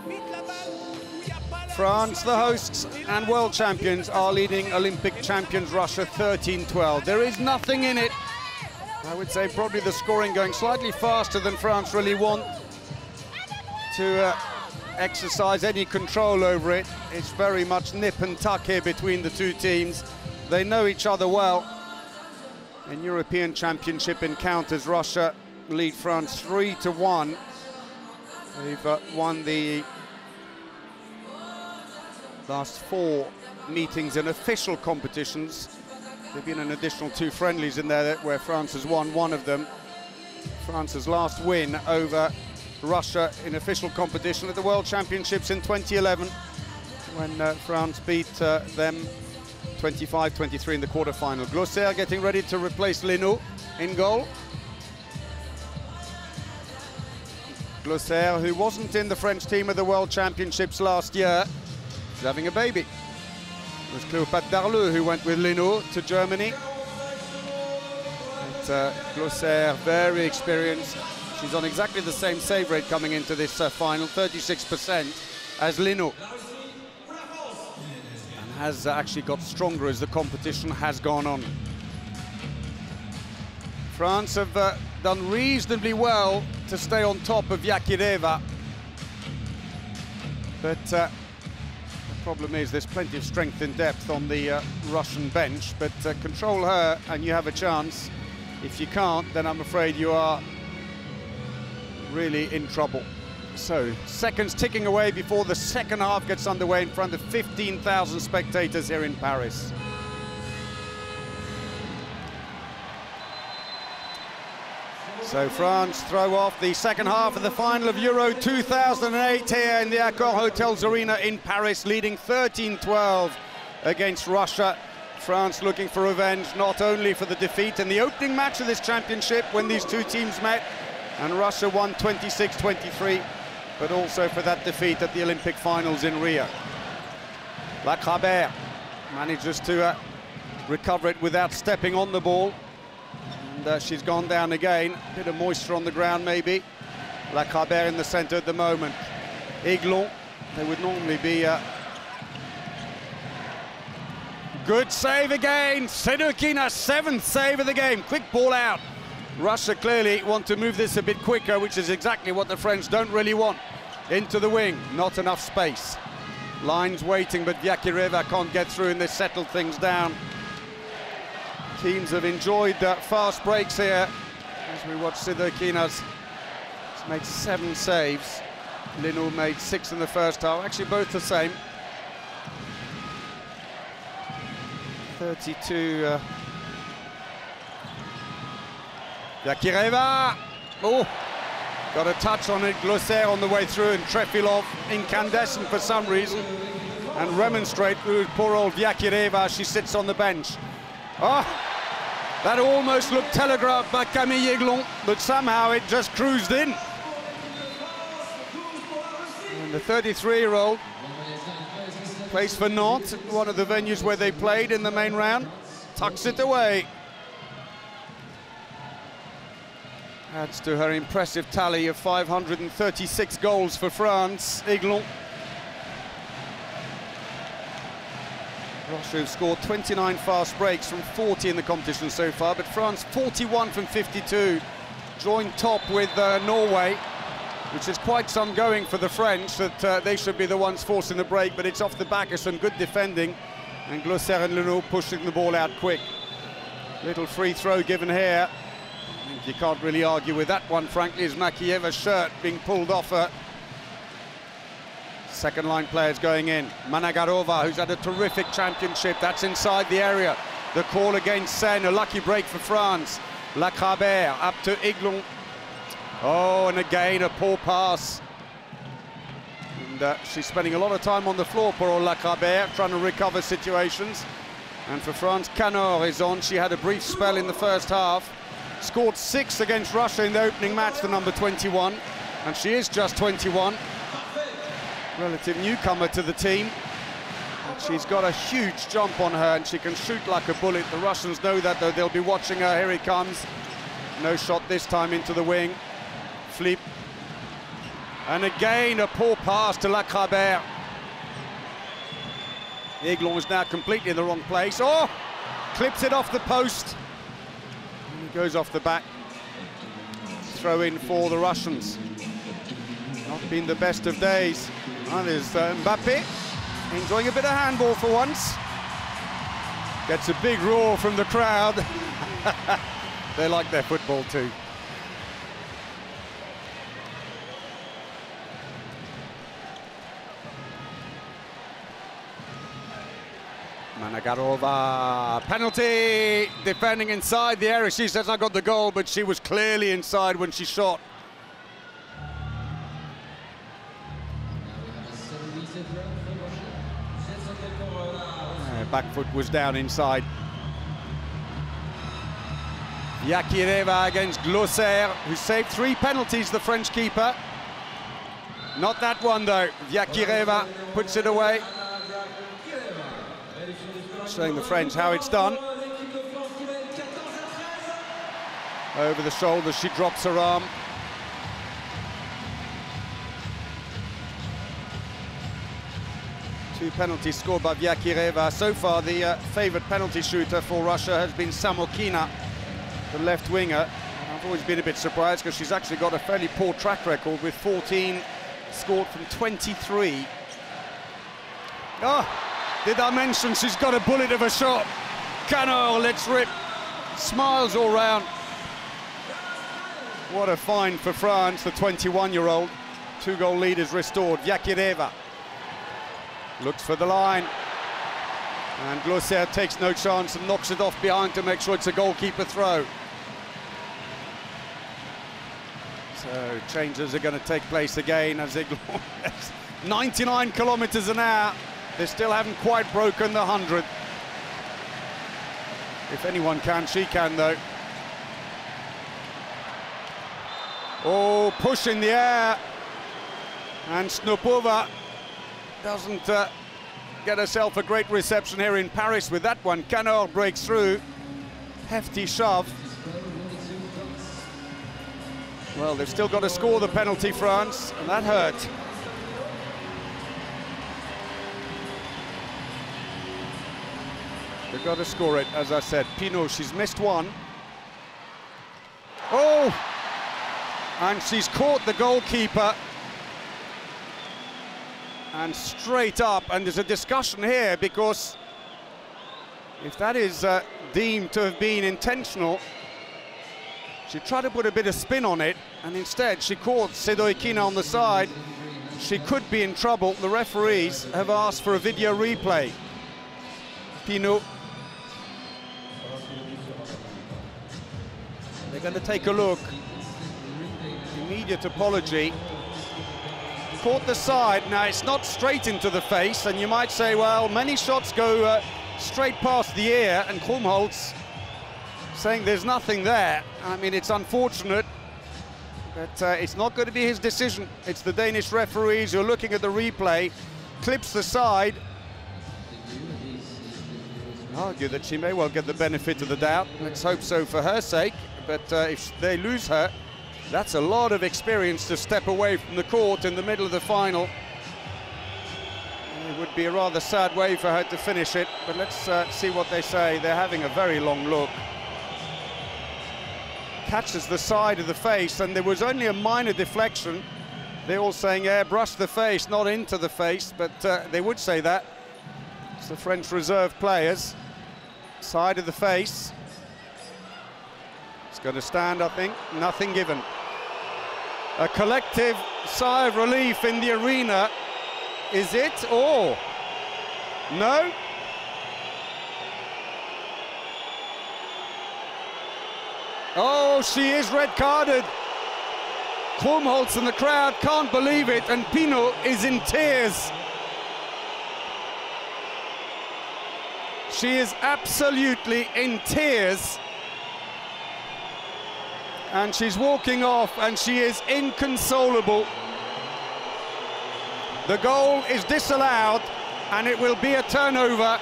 France, the hosts and world champions, are leading Olympic champions Russia 13-12. There is nothing in it I would say probably the scoring going slightly faster than France really want to uh, exercise any control over it. It's very much nip and tuck here between the two teams. They know each other well. In European Championship encounters, Russia lead France 3 to 1. They've uh, won the last four meetings in official competitions There've been an additional two friendlies in there where France has won one of them. France's last win over Russia in official competition at the World Championships in 2011 when uh, France beat uh, them 25-23 in the quarterfinal. Glauser getting ready to replace Leynaud in goal. Glauser, who wasn't in the French team at the World Championships last year, is having a baby. Was Cléopâtre Darleux who went with Leynaud to Germany. And, uh, Glauser, very experienced. She's on exactly the same save rate coming into this uh, final, 36% as Lino. And has uh, actually got stronger as the competition has gone on. France have uh, done reasonably well to stay on top of Yakireva. But uh, Problem is there's plenty of strength and depth on the uh, Russian bench, but uh, control her and you have a chance. If you can't, then I'm afraid you are really in trouble. So, seconds ticking away before the second half gets underway in front of 15,000 spectators here in Paris. So France throw off the second half of the final of Euro 2008 here in the Accor Hotels Arena in Paris, leading 13-12 against Russia. France looking for revenge, not only for the defeat in the opening match of this championship when these two teams met, and Russia won 26-23, but also for that defeat at the Olympic finals in Rio. Lacrabère manages to uh, recover it without stepping on the ball. And uh, she's gone down again. Bit of moisture on the ground, maybe. Lacrabère in the centre at the moment. Ayglon, they would normally be uh, good save again. Sedoykina, seventh save of the game. Quick ball out. Russia clearly want to move this a bit quicker, which is exactly what the French don't really want. Into the wing, not enough space. Lines waiting, but Vyakireva can't get through and they settle things down. Teams have enjoyed uh, fast breaks here as we watch Sidokinas He's made seven saves. Leynaud made six in the first half, actually both the same. 32. Uh, Vyakireva! Oh, got a touch on it. Glauser on the way through, and Trefilov incandescent for some reason. And remonstrate with poor old Vyakireva. She sits on the bench. Oh, that almost looked telegraphed by Camille Ayglon, but somehow it just cruised in. And the 33-year-old plays for Nantes, one of the venues where they played in the main round, tucks it away. Adds to her impressive tally of 536 goals for France. Ayglon. Russia have scored 29 fast breaks from 40 in the competition so far, but France 41 from 52, joined top with uh, Norway, which is quite some going for the French, that uh, they should be the ones forcing the break, but it's off the back of some good defending, and Glauser and Leynaud pushing the ball out quick. Little free throw given here. You can't really argue with that one, frankly, as Makeeva's shirt being pulled off her. Second line players going in. Managarova, who's had a terrific championship, that's inside the area. The call against Sen, a lucky break for France. Lacrabère up to Ayglon. Oh, and again a poor pass. And uh, she's spending a lot of time on the floor, poor old Lacrabère, trying to recover situations. And for France, Kanor is on. She had a brief spell in the first half scored six against Russia in the opening match, the number 21, and she is just 21. Relative newcomer to the team. And she's got a huge jump on her and she can shoot like a bullet. The Russians know that, though. They'll be watching her. Here he comes. No shot this time into the wing. Flip. And again, a poor pass to Lacrabère. Ayglon is now completely in the wrong place. Oh! Clips it off the post goes off the back. Throw in for the Russians. Not been the best of days. And there's uh, Mbappe enjoying a bit of handball for once. Gets a big roar from the crowd. they like their football too. Managarova, penalty, defending inside the area. She says I got the goal, but she was clearly inside when she shot. Back foot was down inside. Yakireva against Glauser, who saved three penalties, the French keeper. Not that one, though. Yakireva puts it away showing the French how it's done. Over the shoulder, she drops her arm. Two penalties scored by Vyakireva. So far, the uh, favourite penalty shooter for Russia has been Samokina, the left winger. I've always been a bit surprised because she's actually got a fairly poor track record with 14 scored from 23. Oh, did I mention she's got a bullet of a shot? Kanor, let's rip. Smiles all round. What a find for France, the 21-year-old. Two-goal lead is restored. Vyakireva looks for the line. And Glauser takes no chance and knocks it off behind to make sure it's a goalkeeper throw. So changes are going to take place again as they 99 kilometers an hour. They still haven't quite broken the 100. If anyone can, she can, though. Oh, push in the air. And Snopova doesn't uh, get herself a great reception here in Paris with that one. Kanor breaks through. Hefty shove. Well, they've still got to score the penalty, France, and that hurt. They've got to score it, as I said. Pineau, she's missed one. Oh! And she's caught the goalkeeper. And straight up, and there's a discussion here because if that is uh, deemed to have been intentional, she tried to put a bit of spin on it, and instead she caught Sedoykina on the side. She could be in trouble. The referees have asked for a video replay. Pineau. They're going to take a look. Immediate apology. Caught the side. Now, it's not straight into the face, and you might say, well, many shots go uh, straight past the ear, and Krumbholz saying there's nothing there. I mean, it's unfortunate, but uh, it's not going to be his decision. It's the Danish referees who are looking at the replay, clips the side. Argue that she may well get the benefit of the doubt. Let's hope so for her sake. But uh, if they lose her, that's a lot of experience to step away from the court in the middle of the final. It would be a rather sad way for her to finish it, but let's uh, see what they say. They're having a very long look catches the side of the face, and there was only a minor deflection. They're all saying airbrush the face, not into the face, but uh, they would say that. It's the French reserve players. Side of the face. It's going to stand, I think. Nothing given. A collective sigh of relief in the arena. Is it? Or? No? Oh, she is red carded. Krumbholz and the crowd can't believe it, and Pineau is in tears. She is absolutely in tears. And she's walking off, and she is inconsolable. The goal is disallowed, and it will be a turnover.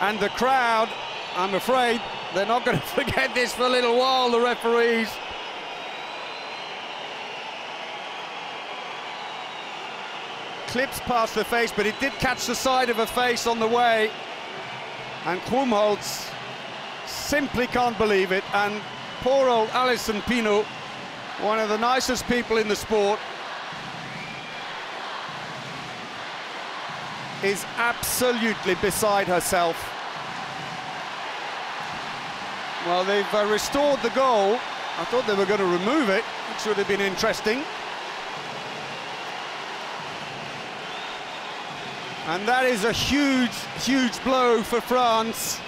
And the crowd, I'm afraid, they're not going to forget this for a little while, the referees. Clips past the face, but it did catch the side of her face on the way. And Krumbholz simply can't believe it. And poor old Allison Pineau, one of the nicest people in the sport, is absolutely beside herself. Well, they've uh, restored the goal. I thought they were going to remove it, which would have been interesting. And that is a huge, huge blow for France.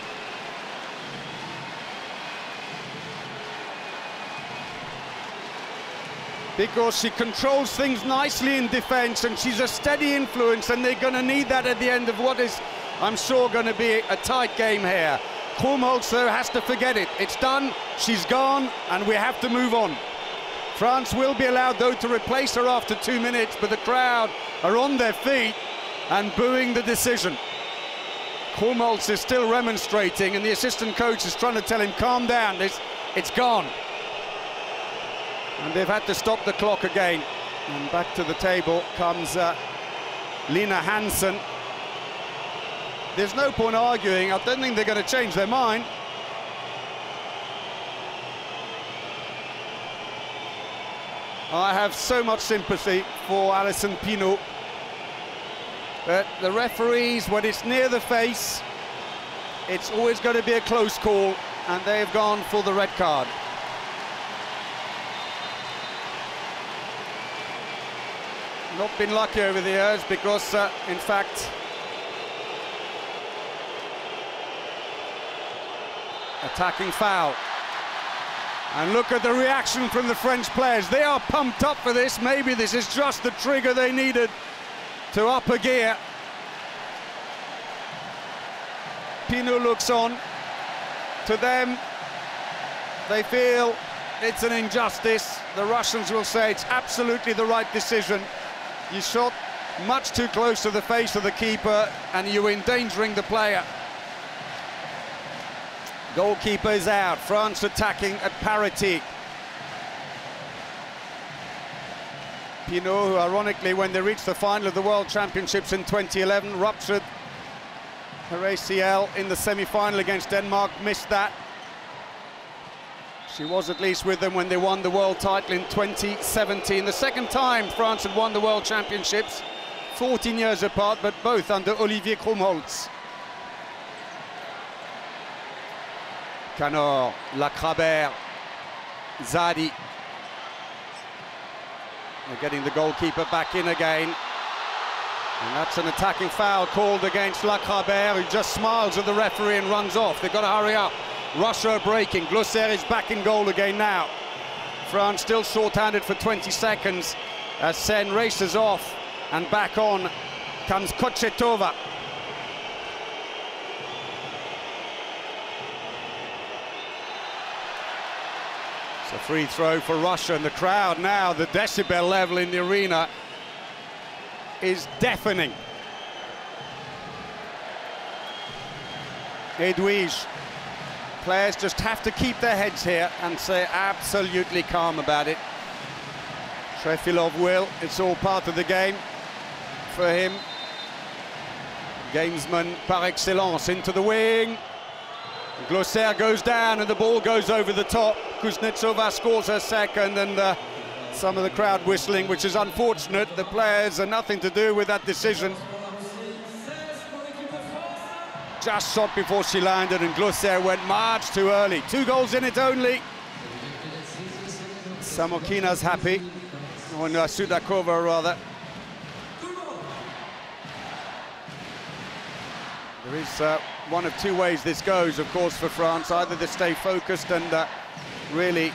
Because she controls things nicely in defence and she's a steady influence and they're going to need that at the end of what is, I'm sure, going to be a tight game here. Krumbholz, though, has to forget it. It's done, she's gone, and we have to move on. France will be allowed, though, to replace her after two minutes, but the crowd are on their feet and booing the decision. Krumbholz is still remonstrating, and the assistant coach is trying to tell him, calm down, it's, it's gone. And they've had to stop the clock again. And back to the table comes uh, Line Hansen. There's no point arguing. I don't think they're going to change their mind. I have so much sympathy for Allison Pineau. But the referees, when it's near the face, it's always going to be a close call, and they've gone for the red card. Not been lucky over the years because, uh, in fact, attacking foul. And look at the reaction from the French players. They are pumped up for this. Maybe this is just the trigger they needed to up a gear. Pineau looks on. To them, they feel it's an injustice. The Russians will say it's absolutely the right decision. You shot much too close to the face of the keeper and you're endangering the player. Goalkeeper is out. France attacking at parity. Pineau, who ironically, when they reached the final of the World Championships in 2011, ruptured her ACL in the semi-final against Denmark, missed that. She was at least with them when they won the world title in 2017. The second time France had won the world championships, 14 years apart, but both under Olivier Krumbholz. Kanor, Lacrabère, Zaadi. They're getting the goalkeeper back in again. And that's an attacking foul called against Lacrabère, who just smiles at the referee and runs off. They've got to hurry up. Russia breaking. Glauser is back in goal again now. France still short-handed for 20 seconds as Sen races off and back on comes Kochetova. It's a free throw for Russia and the crowd now, the decibel level in the arena is deafening. Edwige Players just have to keep their heads here and stay absolutely calm about it. Trefilov will, it's all part of the game for him. Gamesman par excellence into the wing. Glauser goes down and the ball goes over the top. Kuznetsova scores her second and uh, some of the crowd whistling, which is unfortunate. The players are nothing to do with that decision just shot before she landed and Glauser went much too early. Two goals in it only. Samokina's happy, or uh, Sudakova rather. There is uh, one of two ways this goes, of course, for France. Either they stay focused and uh, really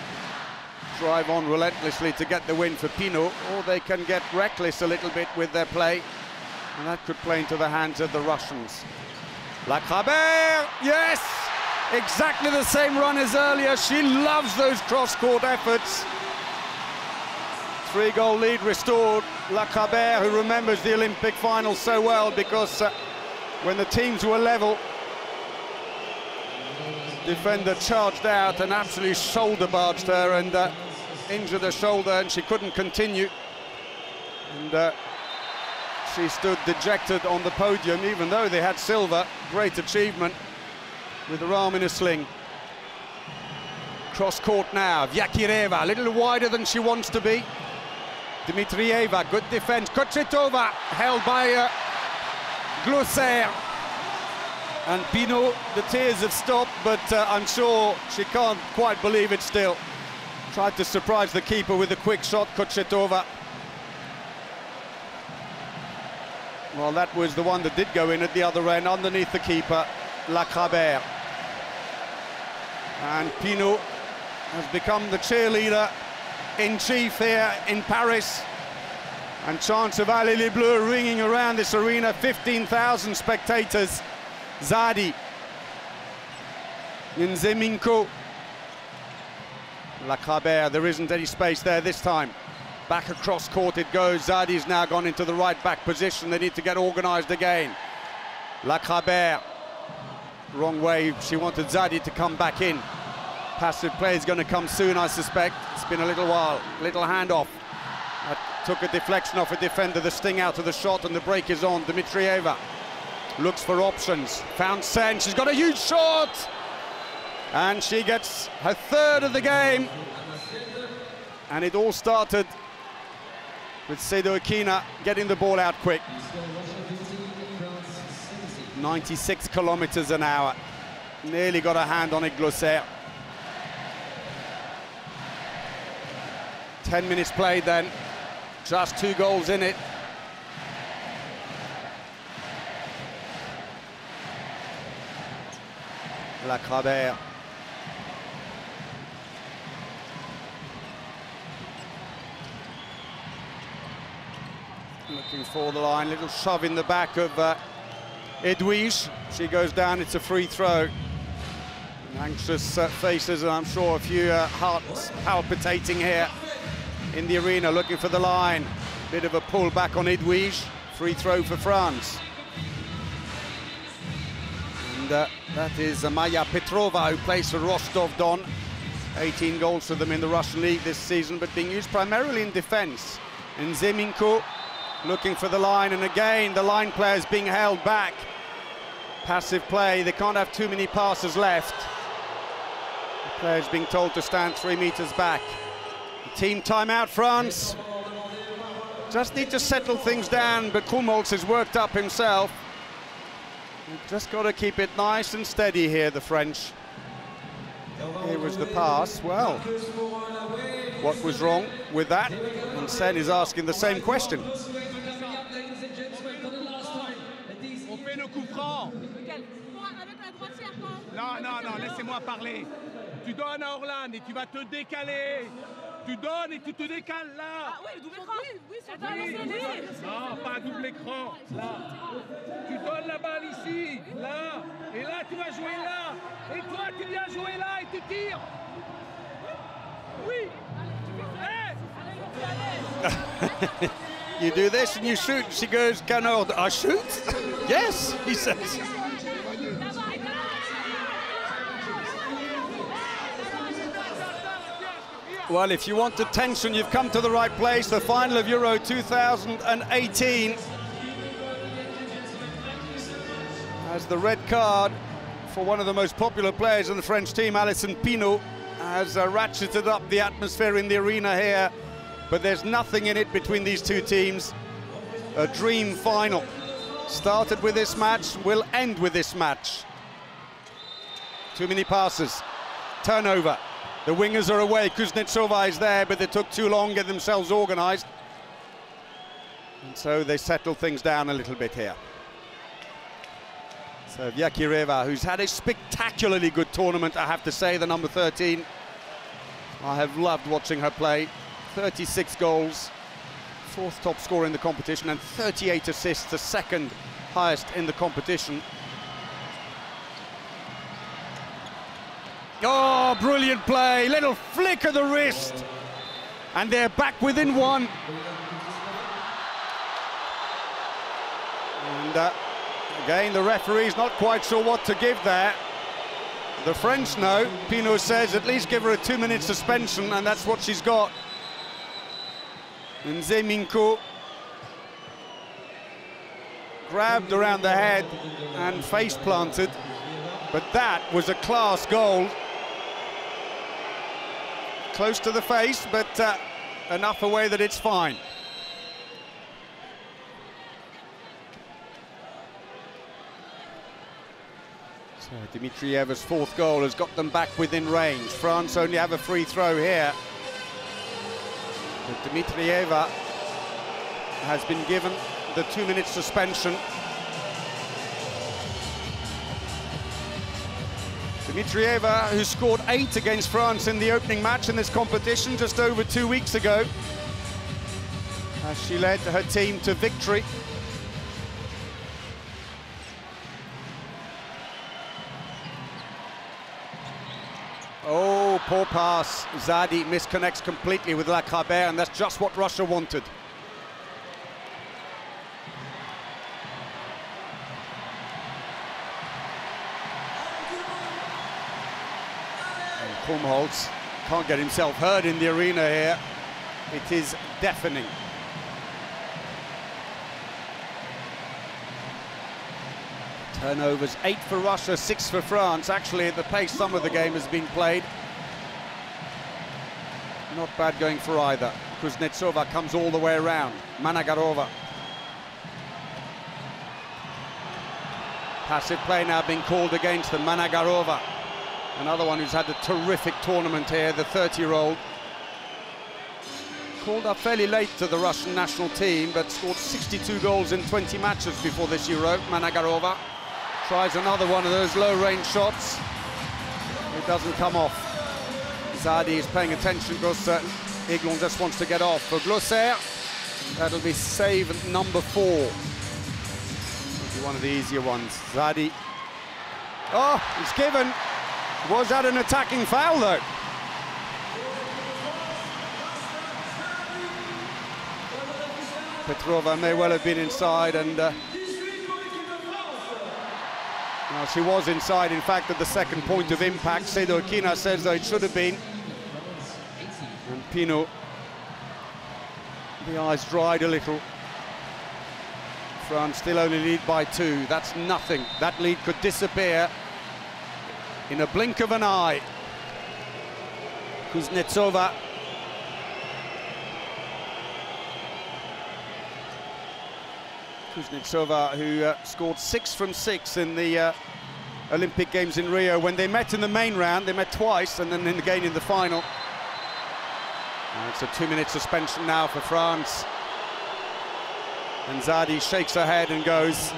drive on relentlessly to get the win for Pineau, or they can get reckless a little bit with their play, and that could play into the hands of the Russians. Lacrabère, yes! Exactly the same run as earlier. She loves those cross-court efforts. Three-goal lead restored. Lacrabère, who remembers the Olympic final so well because uh, when the teams were level, defender charged out and absolutely shoulder barged her and uh, injured her shoulder and she couldn't continue. And uh, she stood dejected on the podium, even though they had silver. Great achievement with her arm in a sling. Cross court now, Vyakireva, a little wider than she wants to be. Dmitrieva, good defense. Kochetova, held by uh. And Pineau, the tears have stopped, but uh, I'm sure she can't quite believe it still. Tried to surprise the keeper with a quick shot, Kochetova. Well, that was the one that did go in at the other end, underneath the keeper, Lacrabère. And Pineau has become the cheerleader in chief here in Paris. And chants of Allez les Bleus ringing around this arena, 15,000 spectators. Zaadi, Nzeminko, Lacrabère, there isn't any space there this time. Back across court it goes. Zaadi's now gone into the right back position. They need to get organised again. Lacrabère. Wrong way. She wanted Zaadi to come back in. Passive play is going to come soon, I suspect. It's been a little while. Little handoff. That took a deflection off a defender. The sting out of the shot and the break is on. Dmitrieva looks for options. Found Sen. She's got a huge shot. And she gets her third of the game. And it all started with Seydou getting the ball out quick. 96 kilometers an hour. Nearly got a hand on it, Glauser. 10 minutes played then. Just two goals in it. Lacrabère. Looking for the line, little shove in the back of uh, Edwige. She goes down, it's a free throw. Anxious uh, faces, and I'm sure a few uh, hearts palpitating here in the arena, looking for the line. Bit of a pull back on Edwige. Free throw for France. And uh, that is Maya Petrova, who plays for Rostov-Don. 18 goals for them in the Russian league this season, but being used primarily in defense. And Nze Minko looking for the line, and again, the line players being held back. Passive play, they can't have too many passes left. The player's being told to stand three meters back. Team timeout, France. Just need to settle things down, but Krumbholz has worked up himself. You've just got to keep it nice and steady here, the French. Here was the pass. Well, what was wrong with that? And Sen is asking the same question. Non, non, non, laissez-moi parler. Tu donnes à Orlan et tu vas te décaler. Tu donnes et tu te décales là. Ah oui, double écran Oui, oui, c'est Oui. Non, pas double écran. Là. Tu donnes la balle ici, là. Et là, tu vas jouer là. Et toi, tu viens jouer là et tu tires. Oui. Hey You do this and you shoot. She goes, Canard, I shoot? yes, he says. Well, if you want attention, you've come to the right place. The final of Euro 2018 As the red card for one of the most popular players in the French team, Allison Pineau, has uh, ratcheted up the atmosphere in the arena here. But there's nothing in it between these two teams. A dream final. Started with this match, will end with this match. Too many passes. Turnover. The wingers are away. Kuznetsova is there, but they took too long to get themselves organised. And so they settle things down a little bit here. So Vyakireva, who's had a spectacularly good tournament, I have to say, the number 13. I have loved watching her play. 36 goals, fourth top scorer in the competition, and 38 assists, the second highest in the competition. Oh, brilliant play. Little flick of the wrist. And they're back within one. And uh, again, the referee's not quite sure what to give there. The French know. Pineau says at least give her a two-minute suspension, and that's what she's got. And Nze Minko grabbed around the head and face planted. But that was a class goal. Close to the face, but uh, enough away that it's fine. So Dmitrieva's fourth goal has got them back within range. France only have a free throw here. But Dmitrieva has been given the two-minute suspension. Dmitrieva, who scored eight against France in the opening match in this competition just over two weeks ago, as she led her team to victory. Oh, poor pass. Zaadi misconnects completely with Lacrabère, and that's just what Russia wanted. Krumbholz can't get himself heard in the arena here. It is deafening. Turnovers, eight for Russia, six for France. Actually, at the pace some of the game has been played, not bad going for either. Kuznetsova comes all the way around. Managarova. Passive play now being called against them. Managarova, another one who's had a terrific tournament here, the 30-year-old. Called up fairly late to the Russian national team, but scored 62 goals in 20 matches before this Euro. Managarova tries another one of those low-range shots. It doesn't come off. Zaadi is paying attention because Ayglon just wants to get off. For Glauser, that'll be save number four. It'll be one of the easier ones. Zaadi. Oh, it's given. Was that an attacking foul, though? Petrova may well have been inside and uh, well, she was inside, in fact, at the second point of impact. Sedoykina says that it should have been. And Pineau, the eyes dried a little. France still only lead by two. That's nothing. That lead could disappear in a blink of an eye. Kuznetsova. Kuznetsova, who uh, scored six from six in the uh, Olympic Games in Rio. When they met in the main round, they met twice, and then again in the final. And it's a two-minute suspension now for France. And Zaadi shakes her head and goes.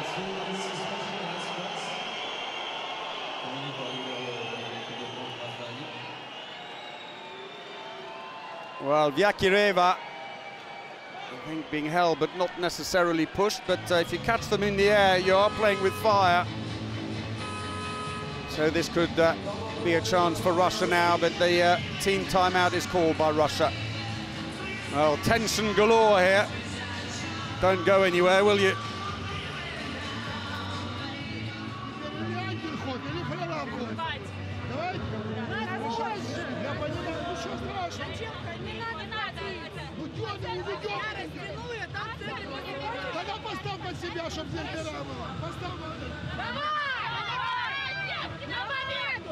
Well, Vyakireva, I think being held but not necessarily pushed, but uh, if you catch them in the air, you are playing with fire. So this could uh, be a chance for Russia now, but the uh, team timeout is called by Russia. Well, tension galore here. Don't go anywhere, will you? Тогда поставь под себя, чтобы зеркала было. Поставь под себя. Давай! Давай! Детки, на момент!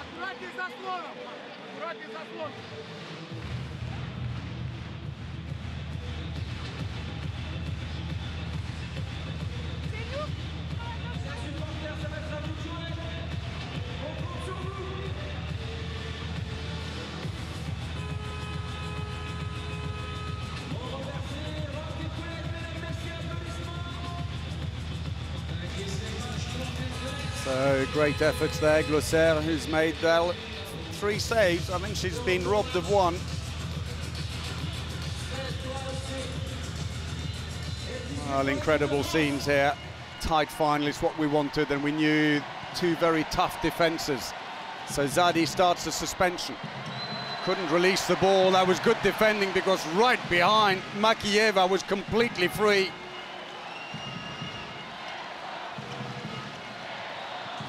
Аккуратней заслонов! Аккуратней заслонов! So great efforts there. Glauser, who's made three saves. I think she's been robbed of one. Well, incredible scenes here. Tight final is what we wanted, and we knew two very tough defences. So Zaadi starts the suspension. Couldn't release the ball. That was good defending because right behind, Makeeva was completely free.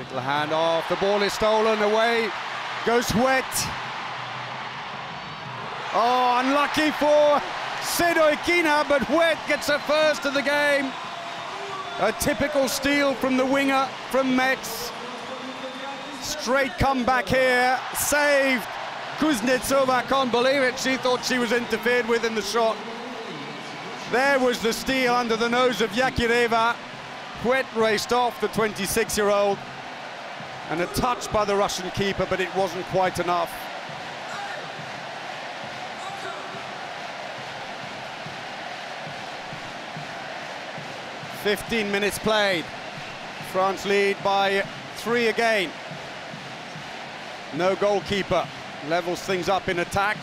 Little hand off, the ball is stolen away, goes Houette. Oh, unlucky for Sedoykina, but Houette gets her first of the game. A typical steal from the winger from Metz. Straight comeback here, saved. Kuznetsova can't believe it. She thought she was interfered with in the shot. There was the steal under the nose of Vyakireva. Houette raced off the 26-year-old and a touch by the Russian keeper, but it wasn't quite enough. Fifteen minutes played. France lead by three again. No goalkeeper. Levels things up in attack.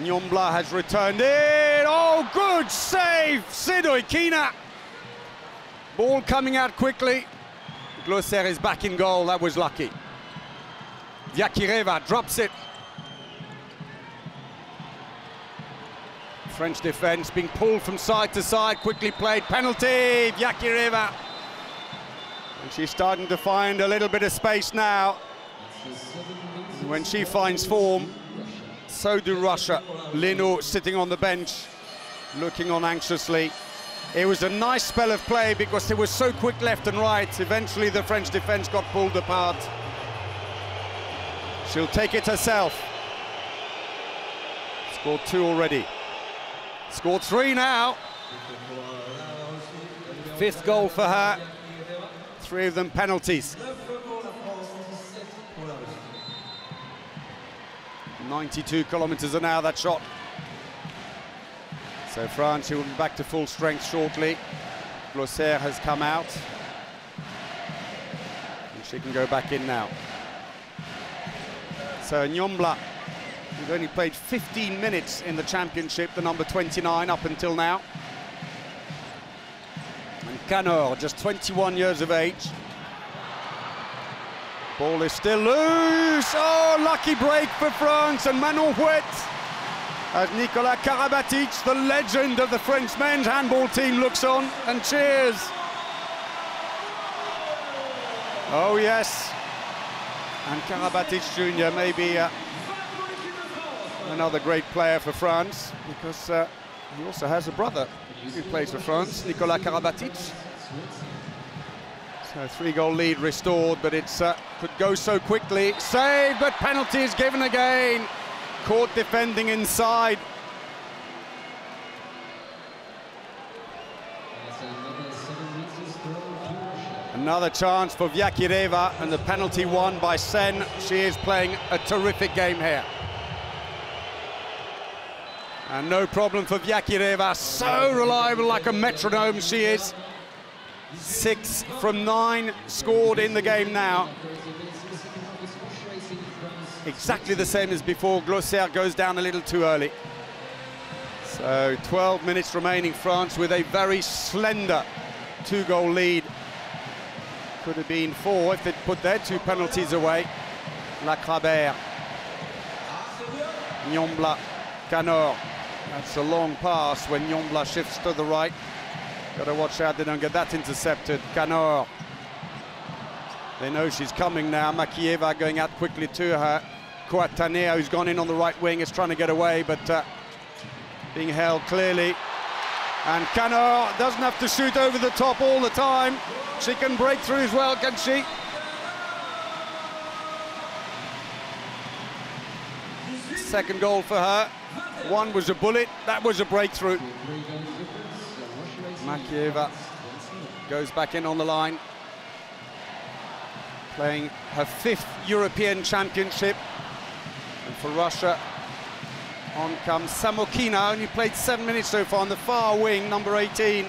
Niombla has returned in. Oh, good save, Sedoykina. Ball coming out quickly. Glauser is back in goal, that was lucky. Vyakireva drops it. French defence being pulled from side to side, quickly played, penalty, Vyakireva. And she's starting to find a little bit of space now. When she finds form, so do Russia. Leynaud sitting on the bench, looking on anxiously. It was a nice spell of play because it was so quick left and right. Eventually the French defence got pulled apart. She'll take it herself. Scored two already. Scored three now. Fifth goal for her. Three of them penalties. 92 kilometers an hour, that shot. So France will be back to full strength shortly. Glauser has come out. And she can go back in now. So Niombla, who's only played 15 minutes in the championship, the number 29 up until now. And Kanor, just 21 years of age. Ball is still loose. Oh, lucky break for France and Manon Houette as Nicolas Karabatic, the legend of the French men's handball team, looks on and cheers. Oh, yes. And Karabatic Jr. may be uh, another great player for France because uh, He also has a brother who plays for France, Nicolas Karabatic. So three-goal lead restored, but it uh, could go so quickly. Saved, but penalty is given again. Caught defending inside. Another chance for Vyakireva, and the penalty won by Sen. She is playing a terrific game here. And no problem for Vyakireva, so reliable like a metronome she is. Six from nine scored in the game now. Exactly the same as before, Glauser goes down a little too early. So 12 minutes remaining, France with a very slender two-goal lead. Could have been four if they'd put their two penalties away. Lacrabère, Niombla, Kanor. That's a long pass when Niombla shifts to the right. Got to watch out they don't get that intercepted. Kanor. They know she's coming now. Makeeva going out quickly to her. Coatanea, who's gone in on the right wing, is trying to get away, but uh, being held clearly. And Kanor doesn't have to shoot over the top all the time. She can break through as well, can she? Second goal for her. One was a bullet, that was a breakthrough. Three goals difference. Russia 18. Makeeva goes back in on the line. Playing her fifth European Championship. For Russia, on comes Samokina, only played seven minutes so far on the far wing, number 18.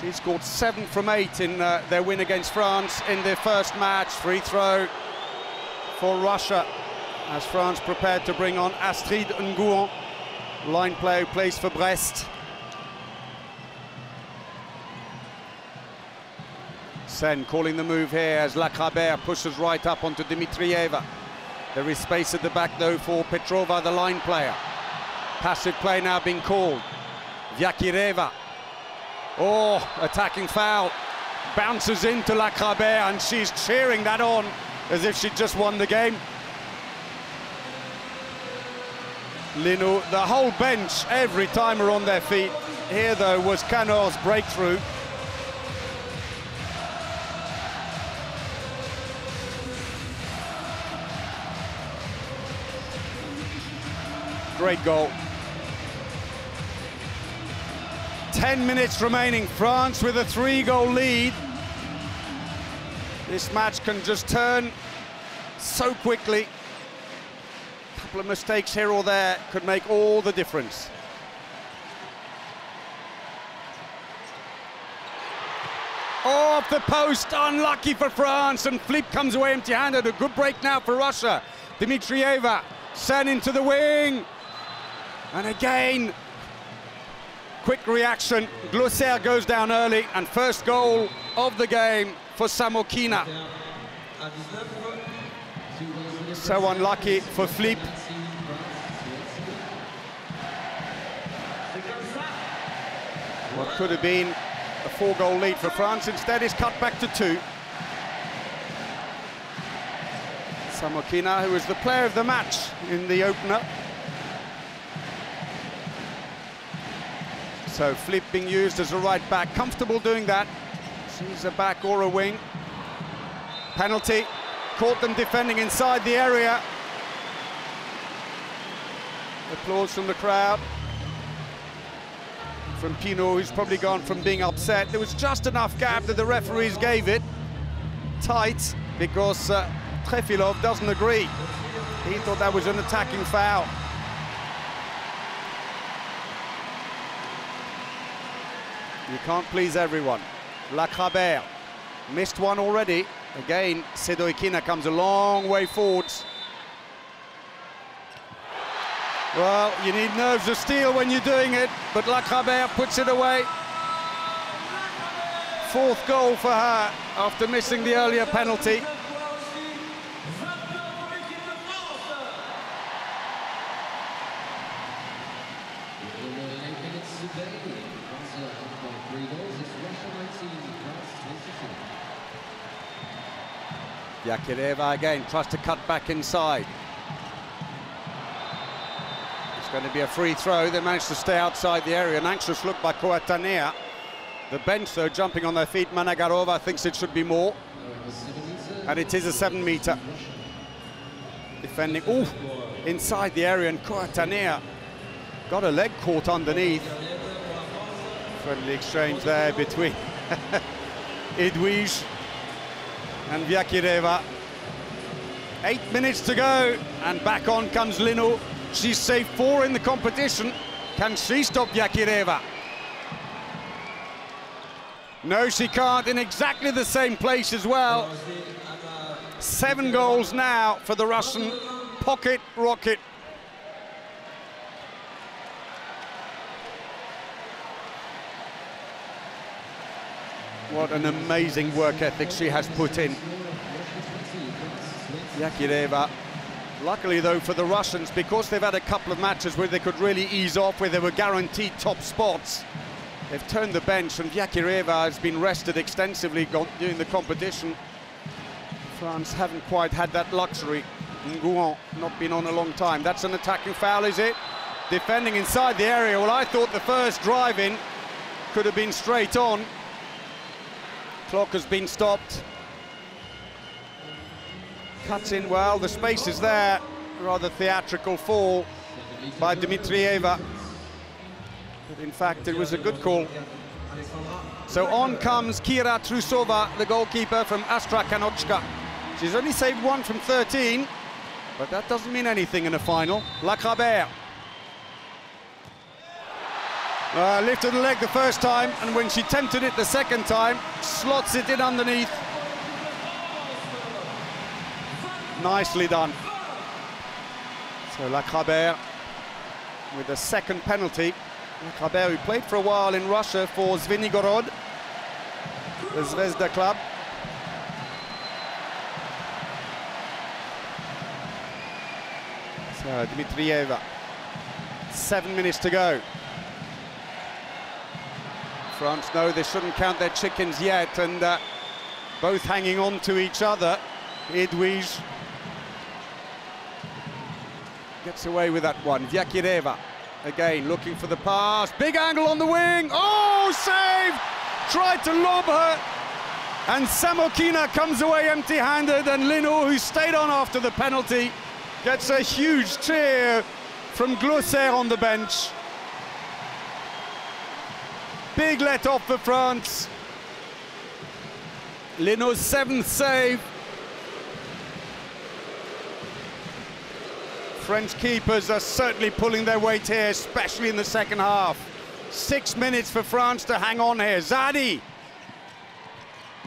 She scored seven from eight in uh, their win against France in their first match. Free throw for Russia as France prepared to bring on Astride N'Gouan, line player who plays for Brest. Sen calling the move here as Lacrabère pushes right up onto Dmitrieva. There is space at the back though for Petrova, the line player. Passive play now being called. Vyakireva. Oh, attacking foul. Bounces into Lacrabère and she's cheering that on as if she'd just won the game. Leynaud, the whole bench, every time are on their feet. Here though was Kanor's breakthrough. Great goal. 10 minutes remaining. France with a three goal lead. This match can just turn so quickly. A couple of mistakes here or there could make all the difference. Off the post, unlucky for France, and Flippes comes away empty-handed. A good break now for Russia. Dmitrieva, sent into the wing. And again, quick reaction. Glauser goes down early, and first goal of the game for Samokina. À 19, Two goals to difference. So unlucky for Flippes. What could have been a four-goal lead for France instead is cut back to two. Samokina, who was the player of the match in the opener. So Flippes being used as a right back, comfortable doing that. She's a back or a wing. Penalty, caught them defending inside the area. Applause from the crowd. From Pineau, who's probably gone from being upset. There was just enough gap that the referees gave it. Tight, because uh, Trefilov doesn't agree. He thought that was an attacking foul. You can't please everyone. Lacrabère missed one already. Again, Sedoykina comes a long way forwards. Well, you need nerves of steel when you're doing it, but Lacrabère puts it away. Fourth goal for her after missing the earlier penalty. Little more than eight minutes today. France are up by three goals. It's Russia 19, France 22. Vyakireva again tries to cut back inside. It's going to be a free throw. They managed to stay outside the area. An anxious look by Coatanea. The bench, though, jumping on their feet. Managarova thinks it should be more. And it is a seven meter. Defending, oh, inside the area, and Coatanea got a leg caught underneath. Friendly exchange there between Edwige and Vyakireva. Eight minutes to go, and back on comes Leynaud. She's saved four in the competition. Can she stop Vyakireva? No, she can't, in exactly the same place as well. Seven goals now for the Russian pocket rocket. What an amazing work ethic she has put in. Vyakireva. Luckily, though, for the Russians, because they've had a couple of matches where they could really ease off, where they were guaranteed top spots, they've turned the bench, and Vyakireva has been rested extensively during the competition. France haven't quite had that luxury. N'Gouan not been on a long time. That's an attacking foul, is it? Defending inside the area. Well, I thought the first drive in could have been straight on. Clock has been stopped. Cuts in well, the space is there. Rather theatrical fall by Dmitrieva. But in fact, it was a good call. So on comes Kira Trusova, the goalkeeper from Astrakhanochka. She's only saved one from 13, but that doesn't mean anything in a final. Lacrabère. Uh, lifted the leg the first time, and when she tempted it the second time, slots it in underneath. Nicely done. So Lacrabère with the second penalty. Lacrabère, who played for a while in Russia for Zvenigorod, the Zvezda club. So Dmitrieva, seven minutes to go. France know they shouldn't count their chickens yet, and uh, both hanging on to each other. Edwige gets away with that one. Vyakireva again looking for the pass. Big angle on the wing. Oh, save! Tried to lob her. And Samokina comes away empty-handed, and Leynaud, who stayed on after the penalty, gets a huge cheer from Glauser on the bench. Big let off for France. Leynaud's seventh save. French keepers are certainly pulling their weight here, especially in the second half. Six minutes for France to hang on here. Zaadi.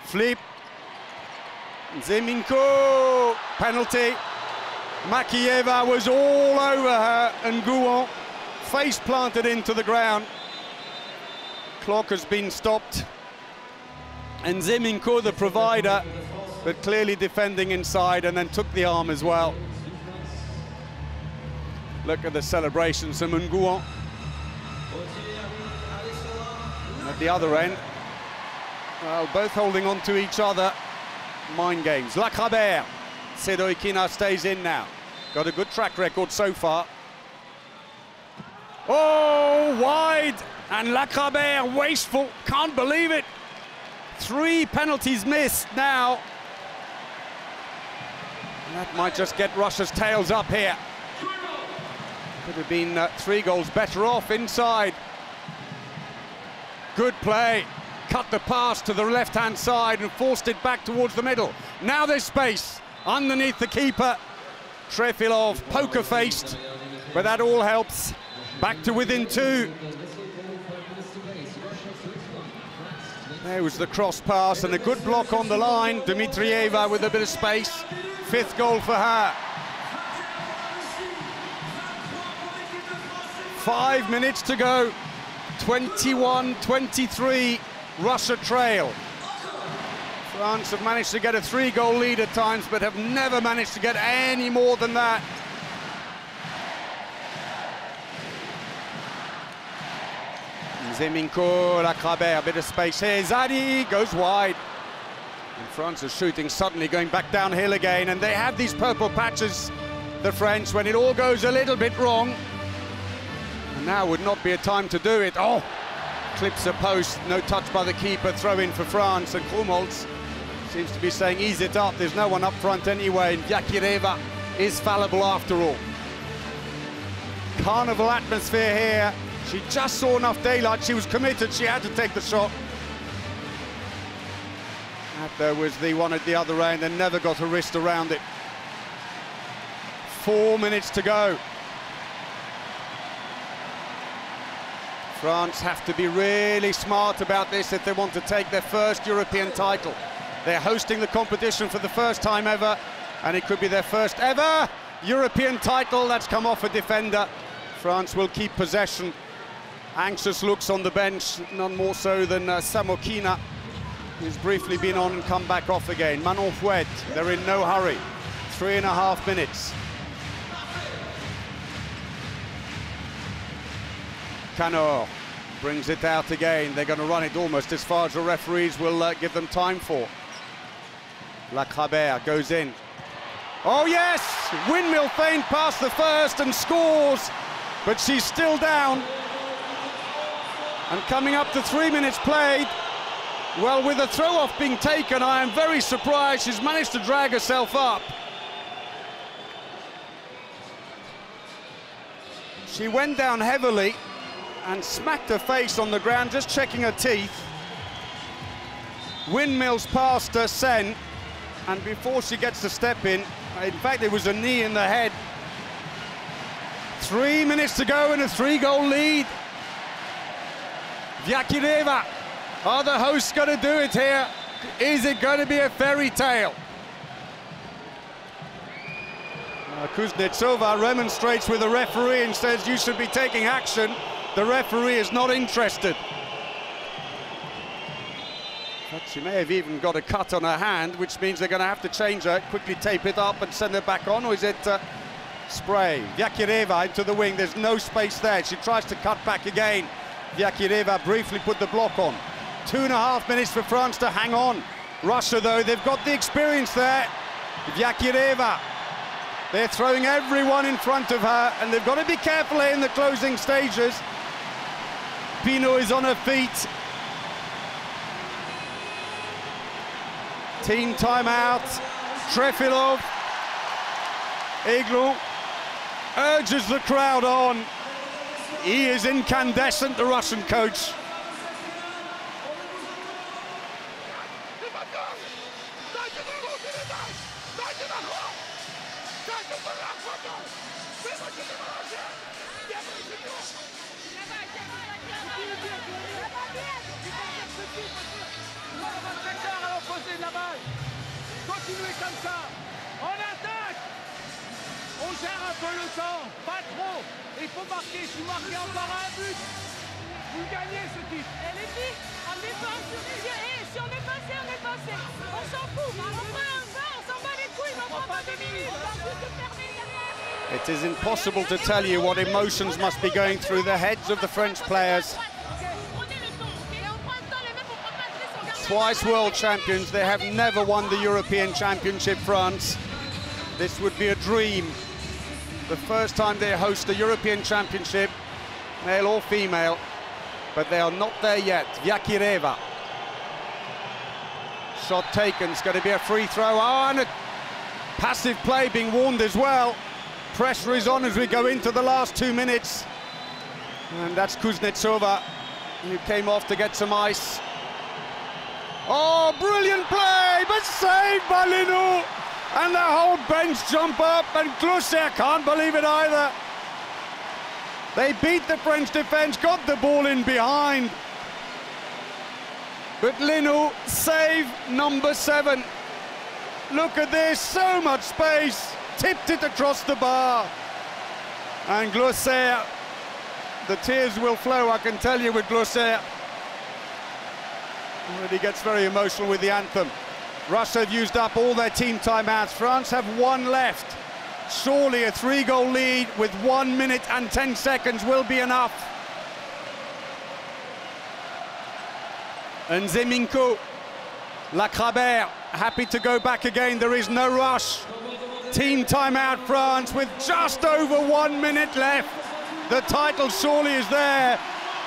Flippes. Zeminko. Penalty. Makieva was all over her and N'Gouan face planted into the ground. Clock has been stopped. And Nze Minko, the provider, but clearly defending inside and then took the arm as well. Look at the celebrations from. At the other end, well, both holding on to each other. Mind games. Lacrabère. Sedoykina stays in now. Got a good track record so far. Oh, wide. And Lacrabère, wasteful. Can't believe it. Three penalties missed now. And that might just get Russia's tails up here. Could have been uh, three goals better off inside. Good play. Cut the pass to the left-hand side and forced it back towards the middle. Now there's space underneath the keeper. Trefilov poker-faced, but that all helps. Back to within two. There was the cross pass and a good block on the line. Dmitrieva with a bit of space. Fifth goal for her. Five minutes to go. 21-23, Russia trail. France have managed to get a three-goal lead at times, but have never managed to get any more than that. Zeminko, Lacrabère, a bit of space here. Zaadi goes wide. And France is shooting suddenly, going back downhill again. And they have these purple patches, the French, when it all goes a little bit wrong. And now would not be a time to do it. Oh, clips a post, no touch by the keeper, throw in for France, and Krumbholz seems to be saying, ease it up, there's no one up front anyway, and Vyakireva is fallible after all. Carnival atmosphere here. She just saw enough daylight, she was committed, she had to take the shot. And there was the one at the other end and never got her wrist around it. Four minutes to go. France have to be really smart about this if they want to take their first European title. They're hosting the competition for the first time ever, and it could be their first ever European title that's come off a defender. France will keep possession. Anxious looks on the bench, none more so than uh, Samokina, who's briefly been on and come back off again. Manon Houette, they're in no hurry. Three and a half minutes. Kanor brings it out again. They're going to run it almost as far as the referees will uh, give them time for. Lacrabère goes in. Oh yes! Windmill feint past the first and scores, but she's still down. And coming up to three minutes played, well, with a throw-off being taken, I am very surprised she's managed to drag herself up. She went down heavily, and smacked her face on the ground, just checking her teeth. Windmills past her, Sen, and before she gets to step in, in fact, it was a knee in the head. Three minutes to go in a three-goal lead. Vyakireva, are the hosts going to do it here? Is it going to be a fairy tale? Uh, Kuznetsova remonstrates with the referee and says you should be taking action. The referee is not interested. But she may have even got a cut on her hand, which means they're going to have to change her, quickly tape it up and send her back on, or is it uh, spray? Vyakireva into the wing, there's no space there. She tries to cut back again. Vyakireva briefly put the block on. Two and a half minutes for France to hang on. Russia, though, they've got the experience there. Vyakireva, they're throwing everyone in front of her, and they've got to be careful in the closing stages. Pineau is on her feet. Team timeout. Trefilov. Iglu urges the crowd on. He is incandescent, the Russian coach. Gère un peu le temps, pas trop. Il faut marquer. Si vous marquez encore un but, vous gagnez ce titre. Et les filles, en défense, et si on est passé, on est passé. On s'en fout. On prend un vin, on s'en bat les couilles, on prend pas deux minutes. On va plus se fermer derrière. It is impossible to tell you what emotions must be going through the heads of the French players. Twice world champions, they have never won the European Championship, France. This would be a dream. The first time they host a European Championship, male or female, but they are not there yet. Vyakireva. Shot taken, it's going to be a free throw. Oh, and a passive play being warned as well. Pressure is on as we go into the last two minutes. And that's Kuznetsova, who came off to get some ice. Oh, brilliant play, but saved by Leynaud. And the whole bench jump up, and Glauser can't believe it either. They beat the French defence, got the ball in behind. But Leynaud, save number seven. Look at this, so much space. Tipped it across the bar. And Glauser, the tears will flow, I can tell you, with. And he gets very emotional with the anthem. Russia have used up all their team timeouts. France have one left. Surely a three-goal lead with one minute and 10 seconds will be enough. And Zeminko, Lacrabère, happy to go back again. There is no rush. Team timeout France with just over one minute left. The title surely is there.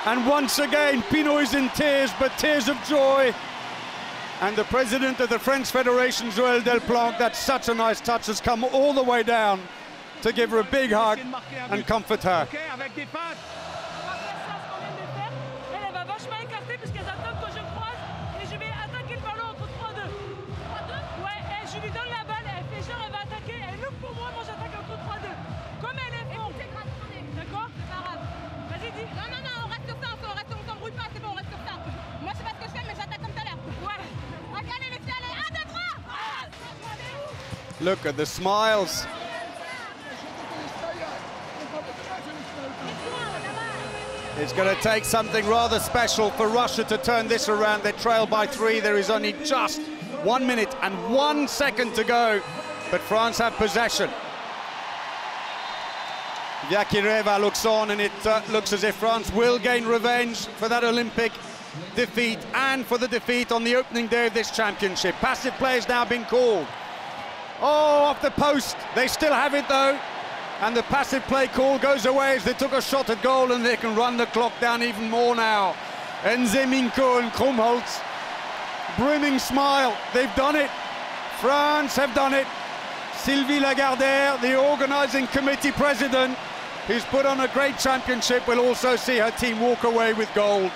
And once again, Pineau is in tears, but tears of joy. And the president of the French Federation, Joël Delplanque, that's such a nice touch, has come all the way down to give her a big hug and comfort her. Look at the smiles. It's going to take something rather special for Russia to turn this around. They trail by three. There is only just one minute and one second to go. But France have possession. Vyakireva looks on and it uh, looks as if France will gain revenge for that Olympic defeat and for the defeat on the opening day of this championship. Passive play has now been called. Oh, off the post. They still have it though. And the passive play call goes away as they took a shot at goal and they can run the clock down even more now. Nze Minko and Krumbholz, brimming smile. They've done it. France have done it. Sylvie Lagardère, the organising committee president, who's put on a great championship, will also see her team walk away with gold.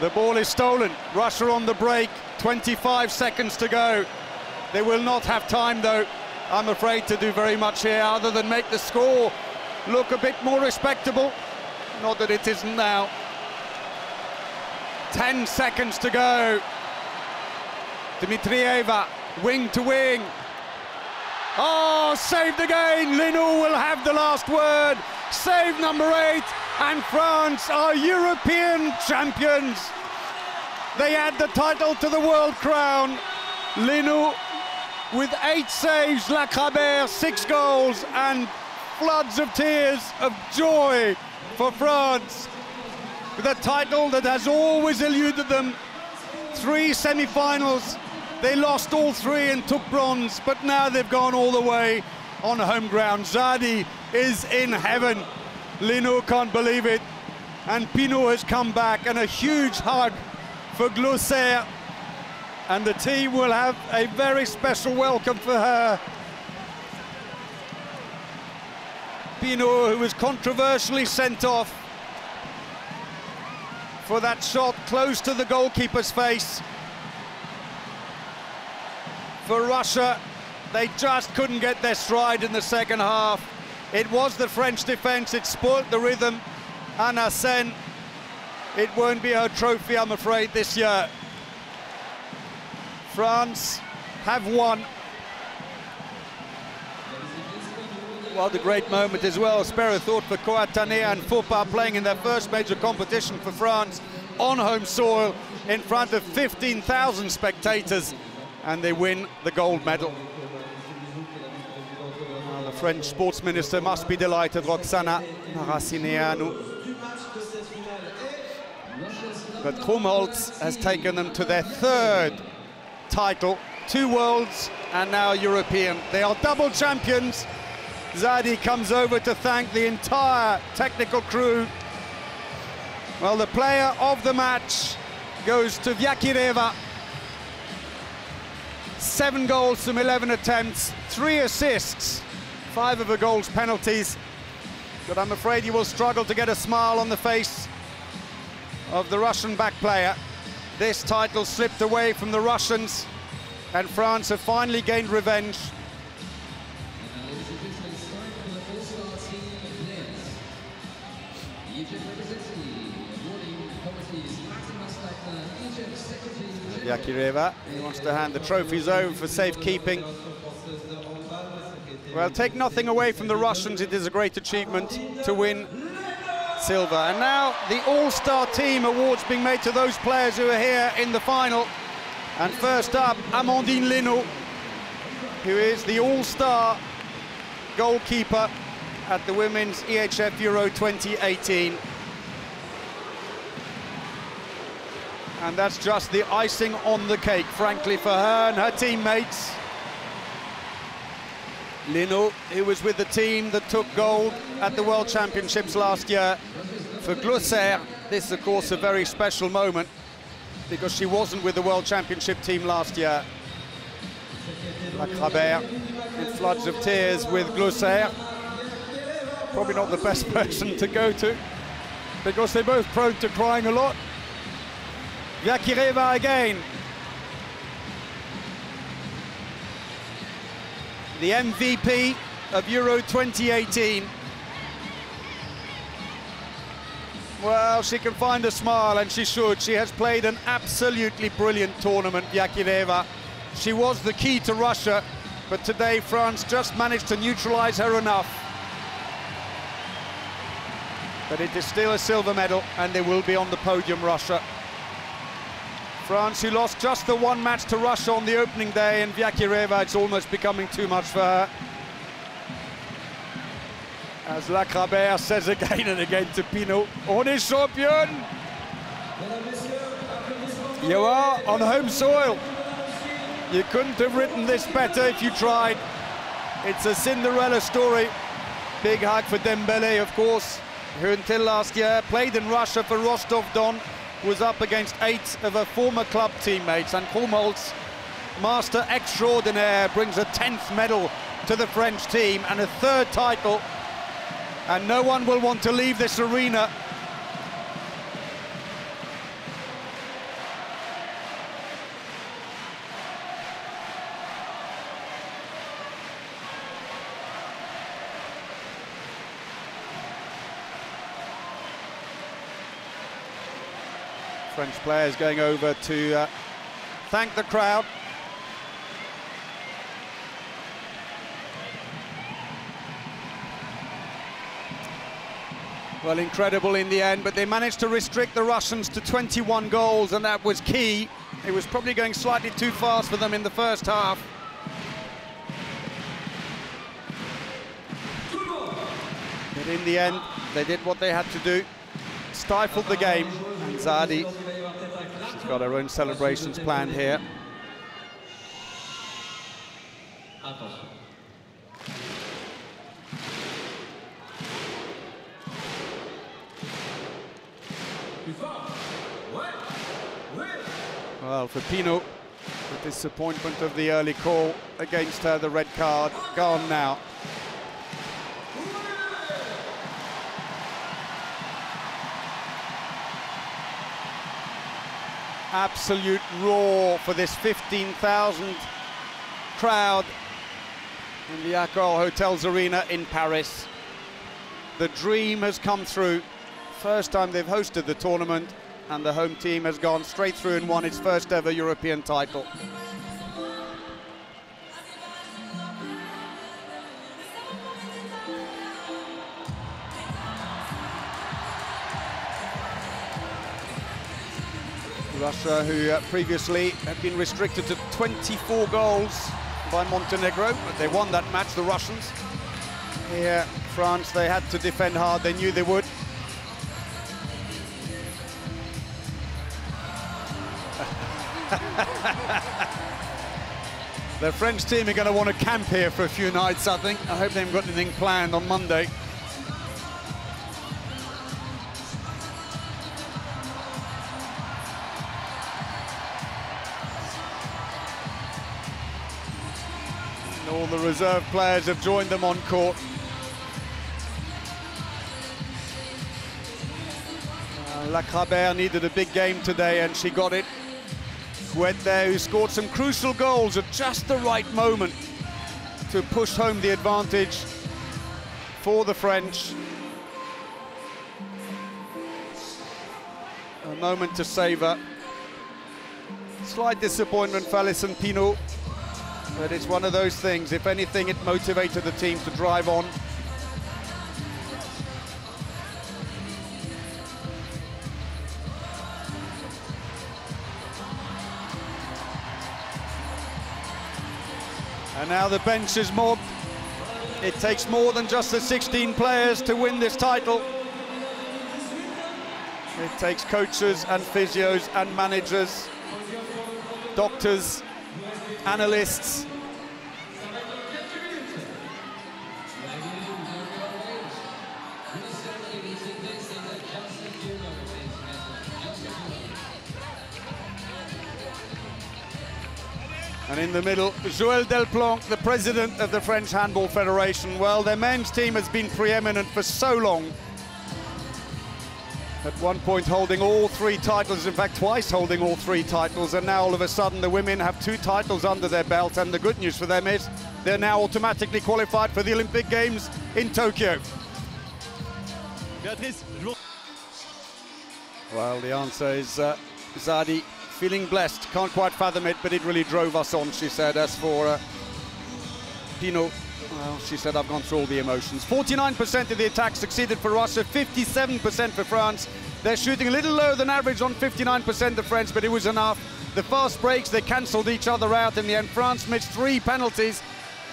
The ball is stolen. Russia on the break. 25 seconds to go. They will not have time, though, I'm afraid, to do very much here other than make the score look a bit more respectable. Not that it isn't now. 10 seconds to go. Dmitrieva, wing to wing. Oh, saved again. Leynaud will have the last word. Save number eight. And France are European champions. They add the title to the world crown. Leynaud with eight saves, Lacrabère six goals and floods of tears of joy for France. With a title that has always eluded them. Three semi-finals, they lost all three and took bronze, but now they've gone all the way on home ground. Zaadi is in heaven. Leynaud can't believe it. And Pineau has come back and a huge hug for Glauser and the team will have a very special welcome for her. Pineau, who was controversially sent off for that shot close to the goalkeeper's face. For Russia, they just couldn't get their stride in the second half. It was the French defence, it spoilt the rhythm. Anna Sen, it won't be her trophy, I'm afraid, this year. France have won. Well, a great moment as well. Spare a thought for Coatanea and Foppa playing in their first major competition for France on home soil in front of 15,000 spectators and they win the gold medal. Well, the French sports minister must be delighted, Roxana Maracineanu. But Krumbholz has taken them to their third title, two worlds and now European. They are double champions. Zaadi comes over to thank the entire technical crew. Well, the player of the match goes to Vyakireva. Seven goals from 11 attempts, three assists, five of the goals penalties. But I'm afraid you will struggle to get a smile on the face of the Russian back player. This title slipped away from the Russians and France have finally gained revenge. Vyakireva, he wants to hand the trophies over for safekeeping. Well, take nothing away from the Russians, it is a great achievement to win silver. And now the All-Star Team awards being made to those players who are here in the final. And first up, Amandine Leynaud, who is the All-Star goalkeeper at the Women's EHF Euro 2018. And that's just the icing on the cake, frankly, for her and her teammates. Leynaud, who was with the team that took gold at the World Championships last year. For Glauser, this is of course a very special moment because she wasn't with the World Championship team last year. Lacrabère in floods of tears with Glauser. Probably not the best person to go to because they're both prone to crying a lot. Vyakireva again. The MVP of Euro 2018. Well, she can find a smile, and she should. She has played an absolutely brilliant tournament, Vyakireva. She was the key to Russia, but today France just managed to neutralize her enough. But it is still a silver medal, and they will be on the podium, Russia. France, who lost just the one match to Russia on the opening day, and Vyakireva, it's almost becoming too much for her. As Lacrabère says again and again to Pineau, on est champion! You are on home soil. You couldn't have written this better if you tried. It's a Cinderella story. Big hug for Dembele, of course, who until last year played in Russia for Rostov-Don, was up against eight of her former club teammates, and Krumbholz, master extraordinaire, brings a 10th medal to the French team and a third title. And no one will want to leave this arena French players going over to uh, thank the crowd Well, incredible in the end, but they managed to restrict the Russians to 21 goals, and that was key. It was probably going slightly too fast for them in the first half. But in the end, they did what they had to do, stifled the game. And Zaadi, she's got her own celebrations planned here. Well, for Pineau, the disappointment of the early call against her, the red card, gone now. Absolute roar for this 15,000 crowd in the Accor Hotels Arena in Paris. The dream has come through. First time they've hosted the tournament and the home team has gone straight through and won its first ever European title. Russia, who uh, previously had been restricted to 24 goals by Montenegro, but they won that match, the Russians. Here, France, they had to defend hard, they knew they would. the French team are going to want to camp here for a few nights, I think. I hope they haven't got anything planned on Monday. Reserve players have joined them on court. Uh, needed a big game today and she got it. There, who scored some crucial goals at just the right moment to push home the advantage for the French. A moment to savour. Slight disappointment for Allison Pineau, but it's one of those things. If anything, it motivated the team to drive on. And now the bench is mobbed. It takes more than just the 16 players to win this title. It takes coaches and physios and managers, doctors, analysts. And in the middle, Joël Delplanque, the president of the French Handball Federation. Well, their men's team has been preeminent for so long at one point holding all three titles, in fact twice holding all three titles, and now all of a sudden the women have two titles under their belt, and the good news for them is they're now automatically qualified for the Olympic Games in Tokyo. Béatrice, je vous... Well, the answer is uh, Zaadi feeling blessed. Can't quite fathom it, but it really drove us on, she said. As for uh, Pineau, well, she said, I've gone through all the emotions. 49% of the attack succeeded for Russia, 57% for France. They're shooting a little lower than average on 59% of French, but it was enough. The fast breaks, they cancelled each other out in the end. France missed three penalties.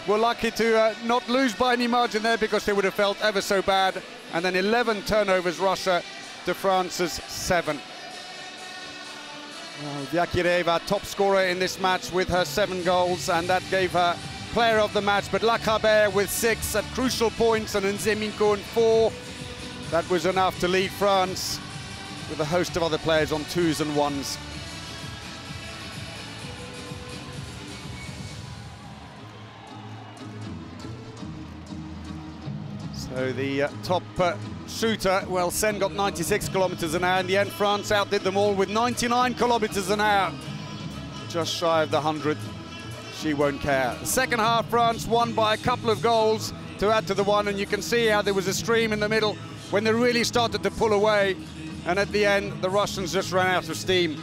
Were lucky to uh, not lose by any margin there because they would have felt ever so bad. And then 11 turnovers, Russia to France's seven. Well, top scorer in this match with her seven goals, and that gave her player of the match. But Lacrabère with six at crucial points, and Nze Minko in four. That was enough to lead France with a host of other players on twos and ones. So the uh, top uh, shooter, well, Sen got 96 kilometers an hour. In the end, France outdid them all with 99 kilometers an hour. Just shy of the 100. She won't care. The second half, France won by a couple of goals to add to the one, and you can see how there was a stream in the middle when they really started to pull away. And at the end, the Russians just ran out of steam.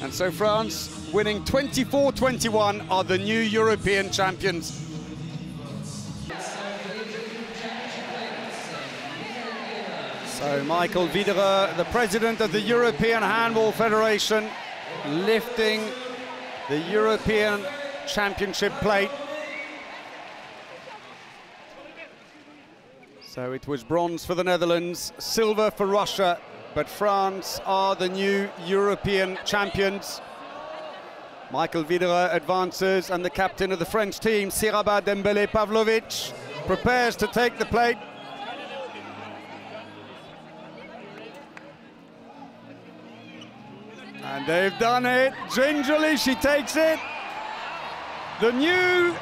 And so France, winning 24-21, are the new European champions. So Michael Wiederer, the president of the European Handball Federation, lifting the European Championship plate. So it was bronze for the Netherlands, silver for Russia, but France are the new European champions. Michael Wiederer advances and the captain of the French team, Siraba Dembele Pavlovic, prepares to take the plate. And they've done it. Gingerly, she takes it. The new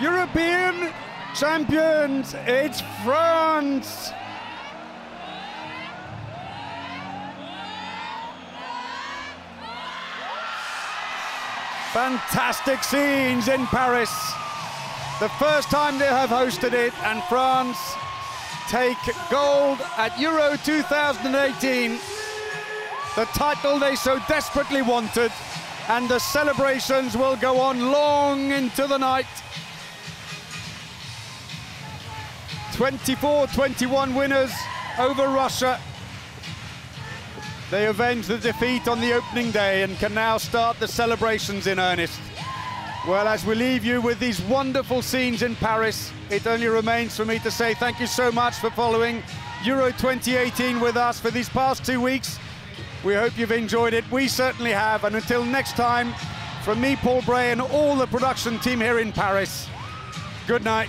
European champions, it's France. Fantastic scenes in Paris. The first time they have hosted it, and France take gold at Euro 2018 the title they so desperately wanted, and the celebrations will go on long into the night. 24-21 winners over Russia. They avenge the defeat on the opening day and can now start the celebrations in earnest. Well, as we leave you with these wonderful scenes in Paris, it only remains for me to say thank you so much for following Euro 2018 with us for these past two weeks. We hope you've enjoyed it. We certainly have. And until next time, from me, Paul Bray, and all the production team here in Paris, good night.